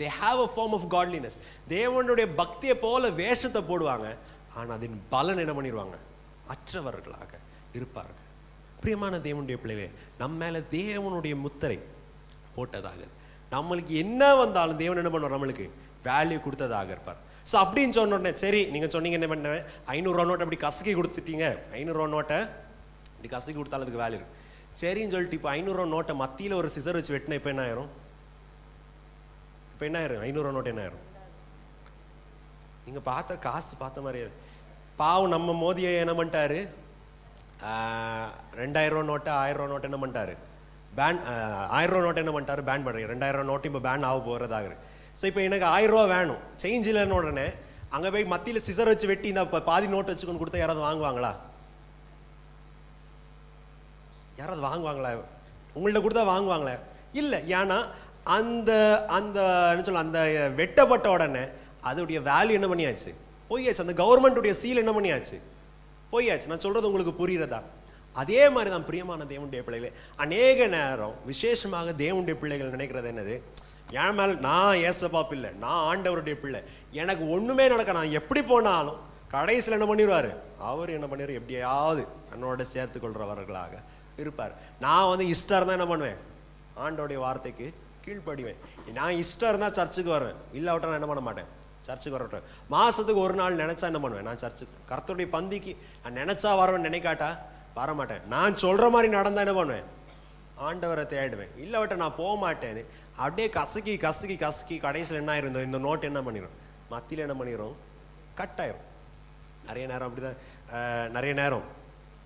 They have a form of godliness தேவனுடைய பக்தியை போல வேஷத்தை போடுவாங்க. ஆனால் அதன் பலன் என்ன பண்ணிடுவாங்க அற்றவர்களாக இருப்பார்கள். பிரியமான தேவனுடைய பிள்ளைகளே நம்ம மேலே தேவனுடைய முத்திரை போட்டதாக நம்மளுக்கு என்ன வந்தாலும் தேவன் என்ன பண்ணுவார்? நம்மளுக்கு வேல்யூ கொடுத்ததாக இருப்பார். ஸோ அப்படின்னு சொன்ன உடனே சரி நீங்கள் சொன்னீங்க என்ன பண்ணுறேன் ஐநூறுரூவா நோட்டை அப்படி கசக்கி கொடுத்துட்டீங்க. ஐநூறுரூவா நோட்டை இப்படி கசக்கி கொடுத்தாலும் அதுக்கு வேல்யூ இருக்குது சரின்னு சொல்லிட்டு இப்போ ஐநூறுரூவா நோட்டை மத்தியில் ஒரு சிசர் வச்சு வெட்டினா இப்போ என்ன ஆயிரும்? இப்போ என்ன ஆயிரும்? ஐநூறுரூவா நோட்டு என்ன ஆயிரும்? நீங்கள் பார்த்த காசு பார்த்த மாதிரியே பாவம் நம்ம மோதியை என்ன பண்ணிட்டாரு? ஆஹ், நோட்டை ரூபா நோட்டு நோட்டு என்ன பண்ணிட்டாரு? பேன் ஆயிரரூவா நோட்டு என்ன பண்ணிட்டாரு? பேன் பண்ணுறீங்க ரெண்டாயிரம் ரூபா நோட்டு இப்போ பேன் ஆக போகிறதாக ஸோ இப்போ எனக்கு ஆயிரரூவா வேணும். சேஞ்ச் இல்லைன்னு உடனே அங்கே போய் மத்தியில் சிசர் வச்சு வெட்டி இந்த பாதி நோட்டு வச்சுக்கொண்டு கொடுத்தா யாராவது வாங்குவாங்களா? யாராவது வாங்குவாங்களா? உங்கள்ட்ட கொடுத்தா வாங்குவாங்களே? இல்லை ஏன்னா அந்த அந்த என்ன சொல்ல அந்த வெட்டப்பட்ட உடனே அதோடைய வேல்யூ என்ன பண்ணியாச்சு? போயாச்சு. அந்த கவர்மெண்ட்டுடைய சீல் என்ன பண்ணியாச்சு? போயாச்சு. நான் சொல்கிறது உங்களுக்கு புரியுறதா அதே மாதிரி தான் பிரியமான தேவனுடைய பிள்ளைகளே அநேக நேரம் விசேஷமாக தேவனுடைய பிள்ளைகள் நினைக்கிறது என்னது? என் மேல் நான் ஏசப்பா பிள்ளை நான் ஆண்டவருடைய பிள்ளை. எனக்கு ஒன்றுமே நடக்க நான் எப்படி போனாலும் கடைசியில் என்ன பண்ணிடுவாரு? அவர் என்ன பண்ணிடுவார்? எப்படியாவது தன்னோட சேர்த்து கொள்கிறவர்களாக இருப்பார். நான் வந்து இஷ்டம் இருந்தால் என்ன பண்ணுவேன்? ஆண்டோடைய வார்த்தைக்கு கீழ்ப்படிவேன். நான் இஷ்டம் இருந்தால் சர்ச்சுக்கு வருவேன். இல்லாவிட்டா நான் என்ன பண்ண மாட்டேன்? சர்ச்சுக்கு வரட்டும் மாதத்துக்கு ஒரு நாள் நினச்சா என்ன பண்ணுவேன்? நான் சர்ச்சுக்கு கருத்துடைய பந்திக்கு நான் நினைச்சா வரவேன் நினைக்காட்டா? வர மாட்டேன் நான் சொல்கிற மாதிரி நடந்தால் என்ன பண்ணுவேன்? ஆண்டவரை தேடுவேன் இல்லாவிட்ட நான் போக மாட்டேன்னு அப்படியே கசக்கி கசக்கி கசக்கி கடைசியில் என்ன ஆயிருந்தோம் இந்த நோட் என்ன பண்ணிடும் மத்தியில் என்ன பண்ணிடும் கட் ஆயிரும். நிறைய நேரம் அப்படிதான் நிறைய நேரம்.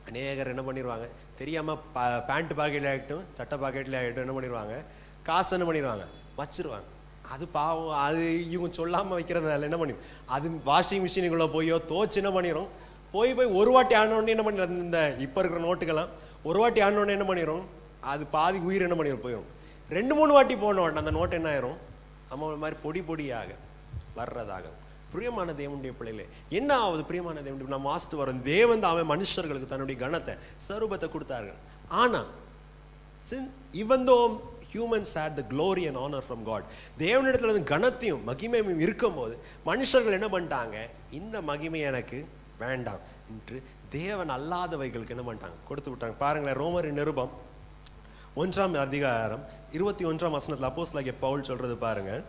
அநேகர் என்ன பண்ணிடுவாங்க தெரியாமல் பா பேண்ட் பாக்கெட்டில் ஆகிட்டும் சட்டை பாக்கெட்டில் ஆகிட்டும் என்ன பண்ணிடுவாங்க காசு என்ன பண்ணிடுவாங்க வச்சிருவாங்க. அது பாவம் அது இவங்க சொல்லாமல் வைக்கிறதுனால என்ன பண்ணிடும் அது வாஷிங் மிஷினுக்குள்ளே போயோ தோச்சு என்ன பண்ணிடும் போய் போய் ஒரு வாட்டி ஆனோடனே என்ன பண்ணிடும் இந்த இப்போ இருக்கிற நோட்டுக்கெல்லாம் ஒரு வாட்டி ஆனோடனே என்ன பண்ணிடும் அது பாதி உயிர் என்ன பண்ணிடும் போயிடும் ரெண்டு மூணு வாட்டி போன உடனே அந்த நோட்டு என்ன ஆயிரும்? நம்ம மாதிரி பொடி பொடியாக வர்றதாக பிரியமான தேவனுடைய பிள்ளைகளே என்ன ஆகுது பிரியமான தேவனுடைய நம்ம வாசித்து வரோம் தேவன் தான் அவன் மனுஷர்களுக்கு தன்னுடைய கணத்தை சரூபத்தை கொடுத்தார்கள். ஆனால் since even though humans had the glory and honour from God தேவனிடத்துல இருந்து கணத்தையும் மகிமையும் இருக்கும்போது மனுஷர்கள் என்ன பண்ணிட்டாங்க? இந்த மகிமை எனக்கு வேண்டாம் என்று தேவன் அல்லாதவைகளுக்கு என்ன பண்ணிட்டாங்க? கொடுத்து விட்டாங்க. பாருங்களேன் ரோமரின் நிருபம் ஒன்றாம் அதிகாரம் இருபத்தி ஒன்றாம் வசனத்தில் அப்போஸ் லாகிய பவுல் சொல்கிறது பாருங்கள்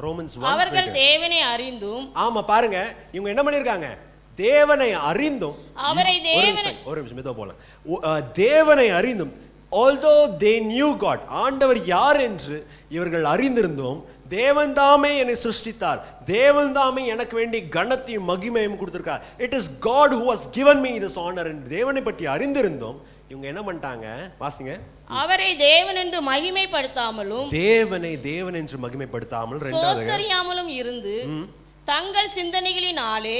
ரோமன்ஸ் அவர்கள் தேவனை அறிந்தும் ஆமா பாருங்க. இவங்க என்ன பண்ணிருக்காங்க தேவனை அறிந்தும் அவரை தேவனை- ஒரு நிமிஷம் மெதுவா போலாம். தேவனை அறிந்தும் ஆல்தோ தே நியூ காட் ஆண்டவர் யார் என்று இவர்கள் அறிந்திருந்தோம் தேவன் தாமே என்னை சிருஷ்டித்தார். தேவன் தாமே எனக்கு வேண்டி கணத்தையும் மகிமையும் கொடுத்திருக்கார். It is God who was given me this honor. என்று தேவனை பற்றி அறிந்திருந்தோம் இவங்க என்ன பண்ணிட்டாங்க? வாசிங்க. அவரை தேவன் என்று மகிமைப்படுத்தாமலும் தேவனை தேவன் என்று மகிமைப்படுத்தாமல் ரெண்டாவது இருந்து தங்கள் சிந்தனைகளினாலே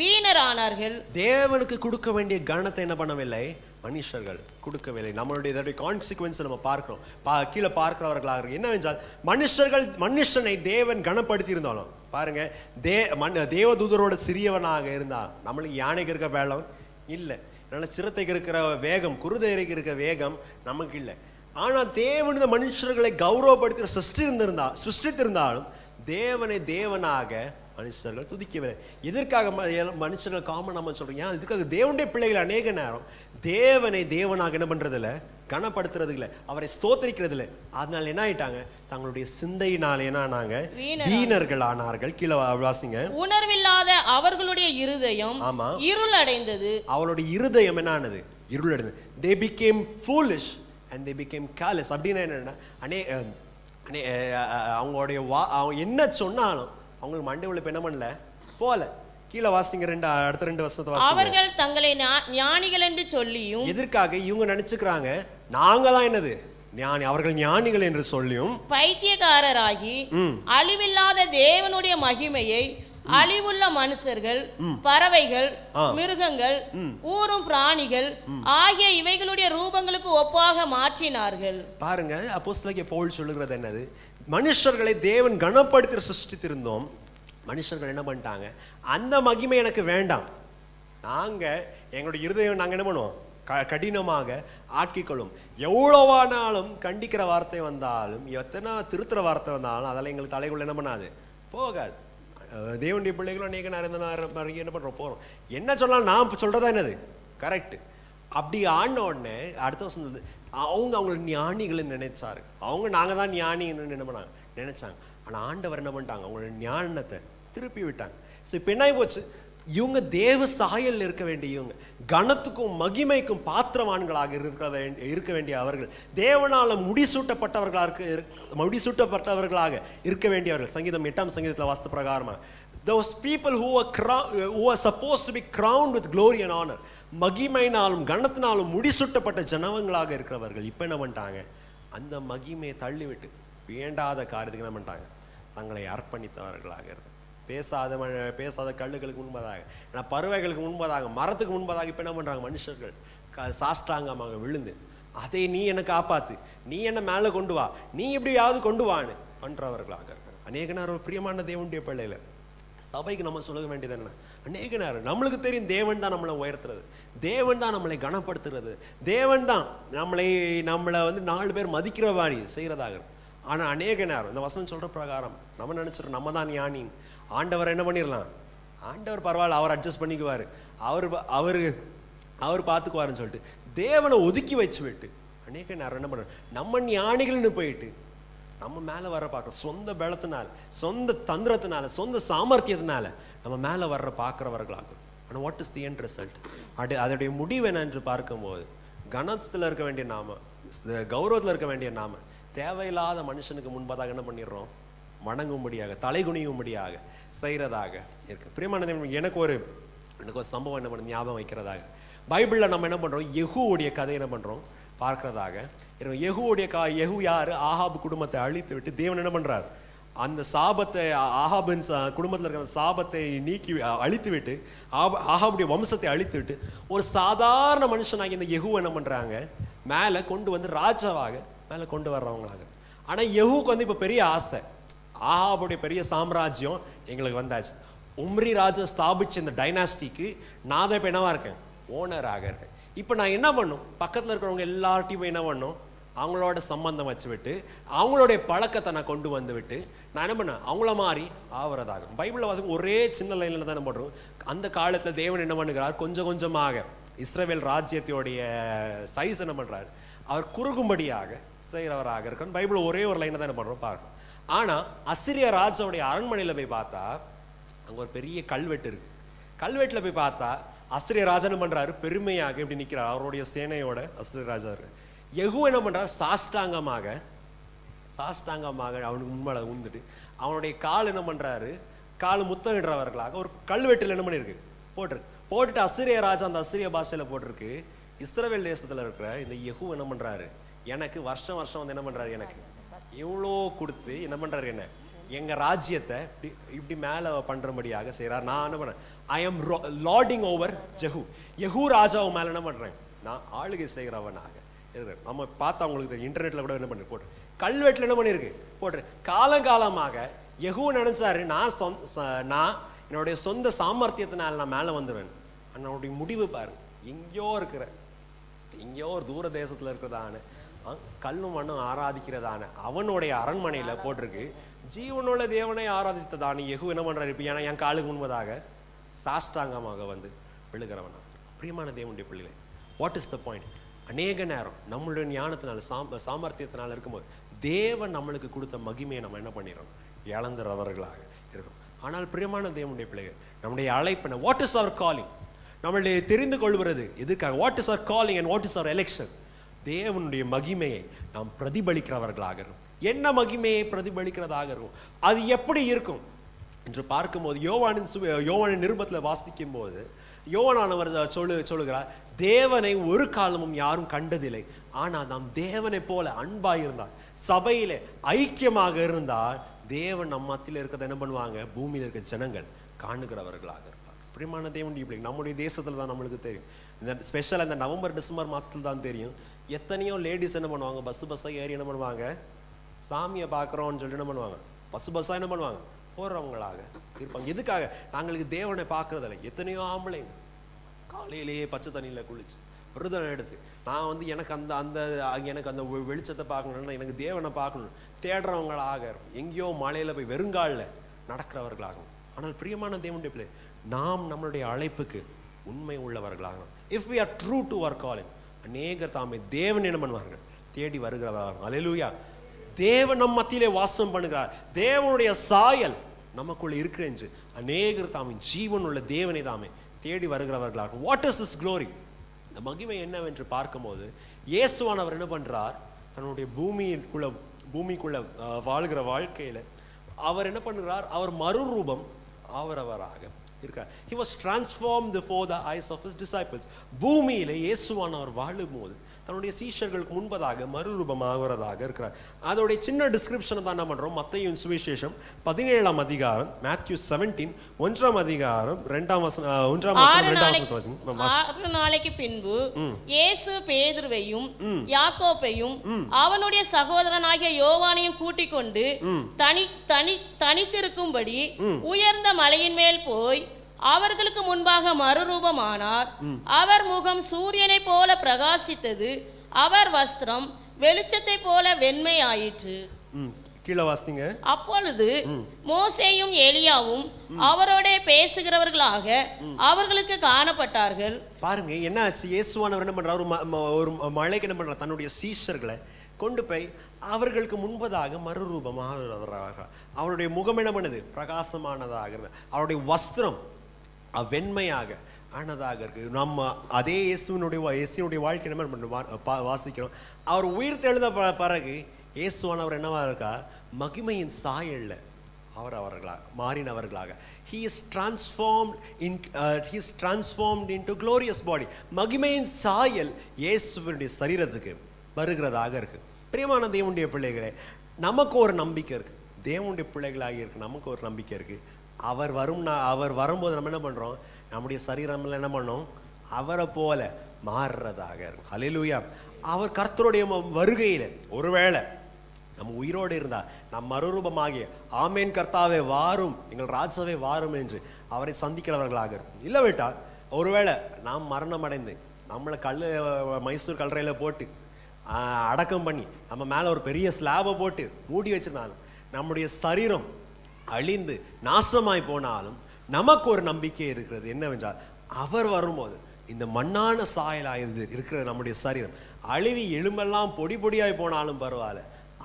வீணரானார்கள். தேவனுக்கு கொடுக்க வேண்டிய கணத்தை என்ன பண்ணவில்லை? மனுஷர்கள் கொடுக்கவில்லை. நம்மளுடைய இதோடைய கான்சிக்வன்ஸ் நம்ம பார்க்கிறோம். பா கீழே பார்க்கிறவர்களாக இருக்கு. என்னவென்றால் மனுஷர்கள் மனுஷனை தேவன் கனப்படுத்தி இருந்தாலும் பாருங்க தே மன் தேவதூதரோட சிறியவனாக இருந்தால் நம்மளுக்கு யானைக்கு இருக்க வேலம் இல்லை. நல்ல சிறுத்தைக்கு இருக்கிற வேகம் குருதைக்கு இருக்க வேகம் நமக்கு இல்லை ஆனால் தேவன் இந்த மனுஷர்களை கௌரவப்படுத்தி சிருஷ்டி இருந்திருந்தா சிருஷ்டித்திருந்தாலும் தேவனை தேவனாக மனுஷர்கள் துதிக்கவில்லை. எதற்காக மனுஷர்கள் காமன் நம்ம சொல்றோம் ஏன் இதுக்காக தேவனுடைய பிள்ளைகள் அநேக நேரம் தேவனை தேவனாக என்ன பண்றதில்ல? கனப்படுத்துறது இல்ல அவரை ஸ்தோத்தரிக்கிறது இல்ல அதனால என்ன ஆயிட்டாங்க? தங்களுடைய சிந்தையினால என்ன ஆனாங்க. வீணர்கள் ஆனார்கள் கீழே வாசிங்க. உணர்வில்லாத அவர்களுடைய இருதயம் ஆமா. இருள் அடைந்தது அவளுடைய இருதயம் என்ன ஆனது? இருளடைந்தது. They became foolish and they became callous அப்படின்னா என்னன்னா அனே அவங்களுடைய வா அவங்க என்ன சொன்னாலும் அவங்களுக்கு மண்டை உள்ள என்ன பண்ணல? போல கீழே வாசிங்க ரெண்டு அடுத்த ரெண்டு வருஷத்தை அவர்கள் தங்களை ஞானிகள் என்று சொல்லியும் எதற்காக? இவங்க நினைச்சுக்கிறாங்க நாங்க தான் என்னது? ஞானி அவர்கள் ஞானிகள் என்று சொல்லியும் பைத்தியக்காரராகி அழிவில்லாத தேவனுடைய மகிமையை அழிவுள்ள மனுஷர்கள் பறவைகள். மிருகங்கள் ஊரும் பிராணிகள் ஆகிய இவைகளுடைய ரூபங்களுக்கு ஒப்பாக மாற்றினார்கள். பாருங்க அப்போஸ்தலகிய பவுல் சொல்லுகிறது என்னது? மனுஷர்களை தேவன் கனப்படுத்தி சிருஷ்டித்திருந்தோம். மனுஷர்கள் என்ன பண்ணிட்டாங்க? அந்த மகிமை எனக்கு வேண்டாம். நாங்கள் எங்களுடைய இருதயம் நாங்கள் என்ன பண்ணுவோம்? க கடினமாக ஆக்கிக்கொள்ளும் எவ்வளோவானாலும் கண்டிக்கிற வார்த்தை வந்தாலும் எத்தனை திருத்துற வார்த்தை வந்தாலும் அதெல்லாம் எங்களுக்கு தலைக்குள்ள என்ன பண்ணாது? போகாது. தேவனுடைய பிள்ளைகளும் அநேக நேரம் நேரம் என்ன பண்ணுறோம் போகிறோம் என்ன சொன்னாலும் நான் சொல்கிறதா என்னது? கரெக்ட் அப்படி ஆன உடனே அடுத்த வருஷம் அவங்க அவங்களை ஞானிகள்னு நினைச்சாரு. அவங்க நாங்கள் தான் ஞானின்னு என்ன நினைச்சாங்க. ஆனால் ஆண்டவர் என்ன பண்ணிட்டாங்க? அவங்களோட ஞானத்தை திருப்பி விட்டாங்க. ஸோ இப்போ என்ன போச்சு? இவங்க தேவ சாயல் இருக்க வேண்டிய இவங்க கனத்துக்கும் மகிமைக்கும் பாத்திரவான்களாக இருக்க வேண்டிய இருக்க வேண்டிய அவர்கள் தேவனால் முடிசூட்டப்பட்டவர்களாக இருக்க முடிசூட்டப்பட்டவர்களாக இருக்க வேண்டியவர்கள் சங்கீதம் எட்டாம் சங்கீதத்தில் வாஸ்து பிரகாரமாக those people who are crown- who are supposed to be crowned with glory and honor மகிமையினாலும் கனத்தினாலும் முடிசூட்டப்பட்ட ஜனவங்களாக இருக்கிறவர்கள் இப்போ என்ன பண்ணிட்டாங்க? அந்த மகிமையை தள்ளிவிட்டு வேண்டாத காரியத்துக்கு என்ன பண்ணிட்டாங்க? தங்களை அர்ப்பணித்தவர்களாக இருக்கு பேசாத பேசாத கல்லுகளுக்கு முன்பதாக ஏன்னா பறவைகளுக்கு முன்பதாக மரத்துக்கு முன்பதாக இப்போ என்ன பண்ணுறாங்க மனுஷர்கள்? க- சாஷ்டாங்கமாக விழுந்து அதை நீ என்னை காப்பாத்து. நீ என்ன மேலே கொண்டு வா. நீ எப்படியாவது கொண்டு வான்னு பண்ணுறவர்களாக இருக்காங்க அநேக நேரம் பிரியமான தேவனுடைய பிள்ளையில சபைக்கு நம்ம சொல்ல வேண்டியது என்ன அநேக நேரம் நம்மளுக்கு தெரியும் தேவன் தான் நம்மளை உயர்த்துறது. தேவன் தான் நம்மளை கனப்படுத்துறது. தேவன் தான் நம்மளை நம்மளை வந்து நாலு பேர் மதிக்கிற மாதிரி செய்கிறதாக ஆனால் அநேக நேரம் இந்த வசனம் சொல்கிற பிரகாரம் நம்ம நினச்சிடும் நம்ம தான் ஞானி ஆண்டவர் என்ன பண்ணிடலாம்? ஆண்டவர் பரவாயில்ல அவர் அட்ஜஸ்ட் பண்ணிக்குவார். அவர் அவர் அவர் பார்த்துக்குவாருன்னு சொல்லிட்டு தேவனை ஒதுக்கி வச்சு விட்டு அநேக நேரம் என்ன பண்ணுறோம் நம்ம ஞானிகள்னு போயிட்டு நம்ம மேலே வர பார்க்குறோம் சொந்த பலத்தினால சொந்த தந்திரத்தினால சொந்த சாமர்த்தியத்தினால நம்ம மேலே வர்ற பார்க்குறவர்களாகும் ஆனால் what is the end result அது அதோடைய முடிவு என்ன என்று பார்க்கும்போது கணத்தில் இருக்க வேண்டிய நாம கௌரவத்தில் இருக்க வேண்டிய நாம தேவையில்லாத மனுஷனுக்கு முன்பதாக என்ன பண்ணிடுறோம்? வணங்கும்படியாக தலைகுனியும்படியாக செய்கிறதாக இருக்கு. பிரியமான எனக்கு ஒரு எனக்கு ஒரு சம்பவம் என்ன பண்ண ஞாபகம் வைக்கிறதாக. பைபிளில் நம்ம என்ன பண்ணுறோம் எகுவுடைய கதை என்ன பண்ணுறோம் பார்க்கிறதாக. இருக்கும் கா எகு யார்? ஆஹாப் குடும்பத்தை அழித்து விட்டு தேவன் என்ன பண்ணுறார் அந்த சாபத்தை ஆஹாபின் சா- குடும்பத்தில் இருக்கிற அந்த சாபத்தை நீக்கி அழித்து விட்டு ஆப- ஆஹாபுடைய வம்சத்தை அழித்து விட்டு ஒரு சாதாரண மனுஷனாகி இந்த யெகூ என்ன பண்ணுறாங்க மேலே கொண்டு வந்து ராஜாவாக மேலே கொண்டு வர்றவங்களாக. ஆனால் எகுவுக்கு வந்து இப்போ பெரிய ஆசை. ஆஹாபுடைய பெரிய சாம்ராஜ்யம் எங்களுக்கு வந்தாச்சு. உம்ரி ராஜா ஸ்தாபிச்ச இந்த டைனாஸ்டிக்கு நான் தான் இப்போ என்னவாக இருக்கேன்? ஓனராக இருக்கேன். இப்போ நான் என்ன பண்ணும்? பக்கத்தில் இருக்கிறவங்க எல்லார்ட்டையும் போய் என்ன பண்ணும்? அவங்களோட சம்பந்தம் வச்சு விட்டு அவங்களுடைய பழக்கத்தை நான் கொண்டு வந்து விட்டு நான் என்ன பண்ணேன்? அவங்கள மாதிரி ஆவறதாகும் பைபிளில் வாசகம் ஒரே சின்ன லைனில் தானே பண்ணுறோம் அந்த காலத்தில் தேவன் என்ன பண்ணுகிறார்? கொஞ்சம் கொஞ்சமாக இஸ்ரேவேல் ராஜ்யத்தையோடைய சைஸ் என்ன பண்ணுறாரு அவர் குறுகும்படியாக செய்கிறவராக இருக்கணும் பைபிள் ஒரே ஒரு லைனை தான் என்ன பண்ணுறோம் பார்க்கணும். ஆனால் அசிரிய ராஜாவுடைய அரண்மனையில் போய் பார்த்தா அங்கே ஒரு பெரிய கல்வெட்டு இருக்குது கல்வெட்டில் போய் பார்த்தா அஸ்ரிய ராஜா பண்றாரு பெருமையாக இப்படி நிற்கிறார் அவருடைய சேனையோட அஸ்ரிய ராஜா என்ன பண்றாரு? சாஷ்டாங்கமாக சாஷ்டாங்கமாக அவனுக்கு முன்பால் உந்துட்டு அவனுடைய கால் என்ன பண்றாரு? கால் முத்தமிடுறவர்களாக ஒரு கல்வெட்டில் என்ன பண்ணிருக்கு போட்டிருக்கு போட்டுட்டு அசிரிய ராஜா அந்த அசிரிய பாஷையில போட்டிருக்கு. இஸ்ரவேல் தேசத்தில் இருக்கிற இந்த யெகூ என்ன பண்றாரு? எனக்கு வருஷம் வருஷம் வந்து என்ன பண்றாரு எனக்கு? இவ்வளோ கொடுத்து என்ன பண்றாரு என்ன? எங்க ராஜ்யத்தை இப்படி இப்படி மேலே பண்றபடியாக செய்கிறார் நான் என்ன பண்றேன்? ஐ எம் லார்டிங் ஓவர் ஜெஹூ யஹூ ராஜாவை மேலே என்ன பண்ணுறேன் நான் ஆளுகை செய்கிறவனாக இருக்கிறேன். நம்ம பார்த்தா அவங்களுக்கு தெரியும். கூட என்ன பண்ணி போடுறேன் கல்வெட்டில் என்ன பண்ணியிருக்கு? போடுறேன் காலங்காலமாக யஹூ நினச்சாரு நான் சொந்த நான் என்னுடைய சொந்த சாமர்த்தியத்தினால் நான் மேலே வந்துடுவேன் என்னுடைய முடிவு பாரு. எங்கேயோ இருக்கிற எங்கேயோ ஒரு தூர தேசத்தில் இருக்கிறதான கல்லும் மண்ணும் ஆராதிக்கிறதான அவனுடைய அரண்மனையில் போட்டிருக்கு. ஜீவனுள்ள தேவனை ஆராதித்ததான எகு என்ன பண்ணுறாரு இப்போ ஏன்னா என் காலுக்கு முன்பதாக சாஷ்டாங்கமாக வந்து விழுகிறவனா பிரியமான தேவனுடைய பிள்ளைகளே வாட் இஸ் த பாயிண்ட் அநேக நேரம் நம்மளுடைய ஞானத்தினால சாம் சாமர்த்தியத்தினால் இருக்கும்போது தேவன் நம்மளுக்கு கொடுத்த மகிமையை நம்ம என்ன பண்ணிடுறோம்? இழந்துறவர்களாக இருக்கும் ஆனால் பிரியமான தேவனுடைய பிள்ளைகள் நம்முடைய அழைப்பின வாட் இஸ் அவர் காலிங் நம்மளுடைய தெரிந்து கொள்வது எதுக்காக? What is our calling and what is our election தேவனுடைய மகிமையை நாம் பிரதிபலிக்கிறவர்களாக இருக்கும் என்ன மகிமையை பிரதிபலிக்கிறதாக இருக்கும்? அது எப்படி இருக்கும்? என்று பார்க்கும்போது யோவானின் சு யோவானின் நிருபத்தில் வாசிக்கும் போது யோவானவர் சொல்லு சொல்லுகிறார் தேவனை ஒரு காலமும் யாரும் கண்டதில்லை. ஆனால் நாம் தேவனை போல அன்பாக இருந்தால் சபையில் ஐக்கியமாக இருந்தால் தேவன் நம்ம மத்தியில் இருக்கிறத என்ன பண்ணுவாங்க? பூமியில் இருக்கிற ஜனங்கள் காணுகிறவர்களாக இருப்பாங்க பிரியமான தேவன் இப்படி நம்முடைய தேசத்தில் தான் நம்மளுக்கு தெரியும். இந்த ஸ்பெஷலாக இந்த நவம்பர் டிசம்பர் மாதத்தில் தான் தெரியும். எத்தனையோ லேடிஸ் என்ன பண்ணுவாங்க? பஸ் பஸ்ஸாக ஏறி என்ன பண்ணுவாங்க? சாமியை பார்க்குறோன்னு சொல்லிட்டு என்ன பண்ணுவாங்க? பஸ் பஸ்ஸாக என்ன பண்ணுவாங்க? போகிறவங்களாக இருப்பாங்க. எதுக்காக? நாங்களுக்கு தேவனை பார்க்கறதில்ல. எத்தனையோ ஆம்பளைங்க. காலையிலேயே பச்சை தண்ணியில் குளிச்சு விரதம் எடுத்து நான் வந்து எனக்கு அந்த அந்த எனக்கு அந்த வெளிச்சத்தை பார்க்கணும்னா எனக்கு தேவனை பார்க்கணும். தேடுறவங்களாக இருக்கும். எங்கேயோ மலையில் போய் வெறுங்காலில் நடக்கிறவர்களாகும் ஆனால் பிரியமான தேவனுடைய பிள்ளை நாம் நம்மளுடைய அழைப்புக்கு உண்மை உள்ளவர்களாகணும். If we are true to our calling அநேகர் தாமே தேவன் என்ன பண்ணுவார்கள்? தேடி வருகிறவர்கள் அலையலூயா தேவன் நம் மத்தியிலே வாசம் பண்ணுகிறார். தேவனுடைய சாயல் நமக்குள்ள இருக்கிறேன் அநேகர் தாமே ஜீவன் உள்ள தேவனை தாமே தேடி வருகிறவர்களாக. வாட் இஸ் திஸ் க்ளோரி இந்த மகிமை என்னவென்று பார்க்கும்போது இயேசுவானவர் என்ன பண்ணுறார் தன்னுடைய பூமியிற்குள்ள பூமிக்குள்ள வாழ்கிற வாழ்க்கையில் அவர் என்ன பண்ணுகிறார்? அவர் மறுரூபம் அவரவராக இருக்கார். He was transformed before the eyes of his disciples. பூமியில இயேசுவானவர் வாழும்போது தன்னுடைய சீஷர்களுக்கு முன்பதாக மறுரூபமாகிறதாக இருக்கிறார். அதோடைய சின்ன டிஸ்கிரிப்ஷனை தான் என்ன பண்றோம்? மத்தையும் சுவிசேஷம் பதினேழாம் அதிகாரம் மேத்யூ செவன்டீன் ஒன்றாம் அதிகாரம் ரெண்டாம் வசனம் ஒன்றாம் வசனம் ரெண்டாம். ஆறு நாளைக்கு பின்பு இயேசு பேதுருவையும் யாக்கோப்பையும் அவனுடைய சகோதரனாகிய யோவானையும் கூட்டிக் கொண்டு தனி தனி தனித்திருக்கும்படி உயர்ந்த மலையின் மேல் போய் அவர்களுக்கு முன்பாக மறுரூபமானார். அவர் முகம் சூரியனைப் போல பிரகாசித்தது. அவர் வஸ்திரம் வெளிச்சத்தைப் போல வெண்மையாயிற்று. ம். கீழே வாசிங்க. அப்பொழுது மோசேயும் எலியாவும் அவரோடே பேசுகிறவர்களாக அவர்களுக்கு காணப்பட்டார்கள். பாருங்க என்ன ஆச்சு? இயேசுவானவர் என்ன பண்றாரு? ஒரு மலைக்கு என்ன பண்றார்? தன்னுடைய சீஷர்களை கொண்டு போய் அவர்களுக்கு முன்பதாக மறுரூபமாக அவருடைய முகம் என்ன பண்ணுது? பிரகாசமானதாக. அவருடைய வஸ்திரம் வெண்மையாக ஆனதாக இருக்கு. நம்ம அதே இயேசுவினுடைய வா- இயேசுவினுடைய வாழ்க்கை என்ன பண்ணுறோம் வா- பா- வாசிக்கிறோம். அவர் உயிர் தெழுந்த ப- பிறகு இயேசுவானவர் என்னவா இருக்கா மகிமையின் சாயல்ல அவர் அவர்களாக மாறினவர்களாக. He is transform in uh, is is into glorious body மகிமையின் சாயல் இயேசுவினுடைய சரீரத்துக்கு வருகிறதாக இருக்குது பிரியமான தேவனுடைய பிள்ளைகளே நமக்கு ஒரு நம்பிக்கை இருக்குது தேவனுடைய பிள்ளைகளாக இருக்குது நமக்கு ஒரு நம்பிக்கை இருக்குது அவர் வரும் அவர் வரும்போது நம்ம என்ன பண்ணுறோம் நம்முடைய சரீரம்ல என்ன பண்ணோம்? அவரை போல மாறுறதாக இருக்கும். ஹalleluya. அவர் கர்த்தருடைய வருகையில் ஒருவேளை நம்ம உயிரோடு இருந்தால் நம் மறுரூபமாகிய ஆமேன் கர்த்தாவே வாரும் எங்கள் ராஜாவே வாரும் என்று அவரை சந்திக்கிறவர்களாக இருக்கும். இல்லவிட்டால் ஒருவேளை நாம் மரணம் அடைந்து நம்மளை கல் மைசூர் கல்லறையில் போட்டு அடக்கம் பண்ணி நம்ம மேலே ஒரு பெரிய ஸ்லாபை போட்டு மூடி வச்சிருந்தாலும் நம்முடைய சரீரம் அழிந்து நாசமாய் போனாலும் நமக்கு ஒரு நம்பிக்கை இருக்கிறது. என்னவென்றால் அவர் வரும்போது இந்த மண்ணான சாயலாக இருக்கிற நம்முடைய சரீரம். அழிவி எலும்பெல்லாம் பொடி பொடியாய் போனாலும் பரவாயில்ல.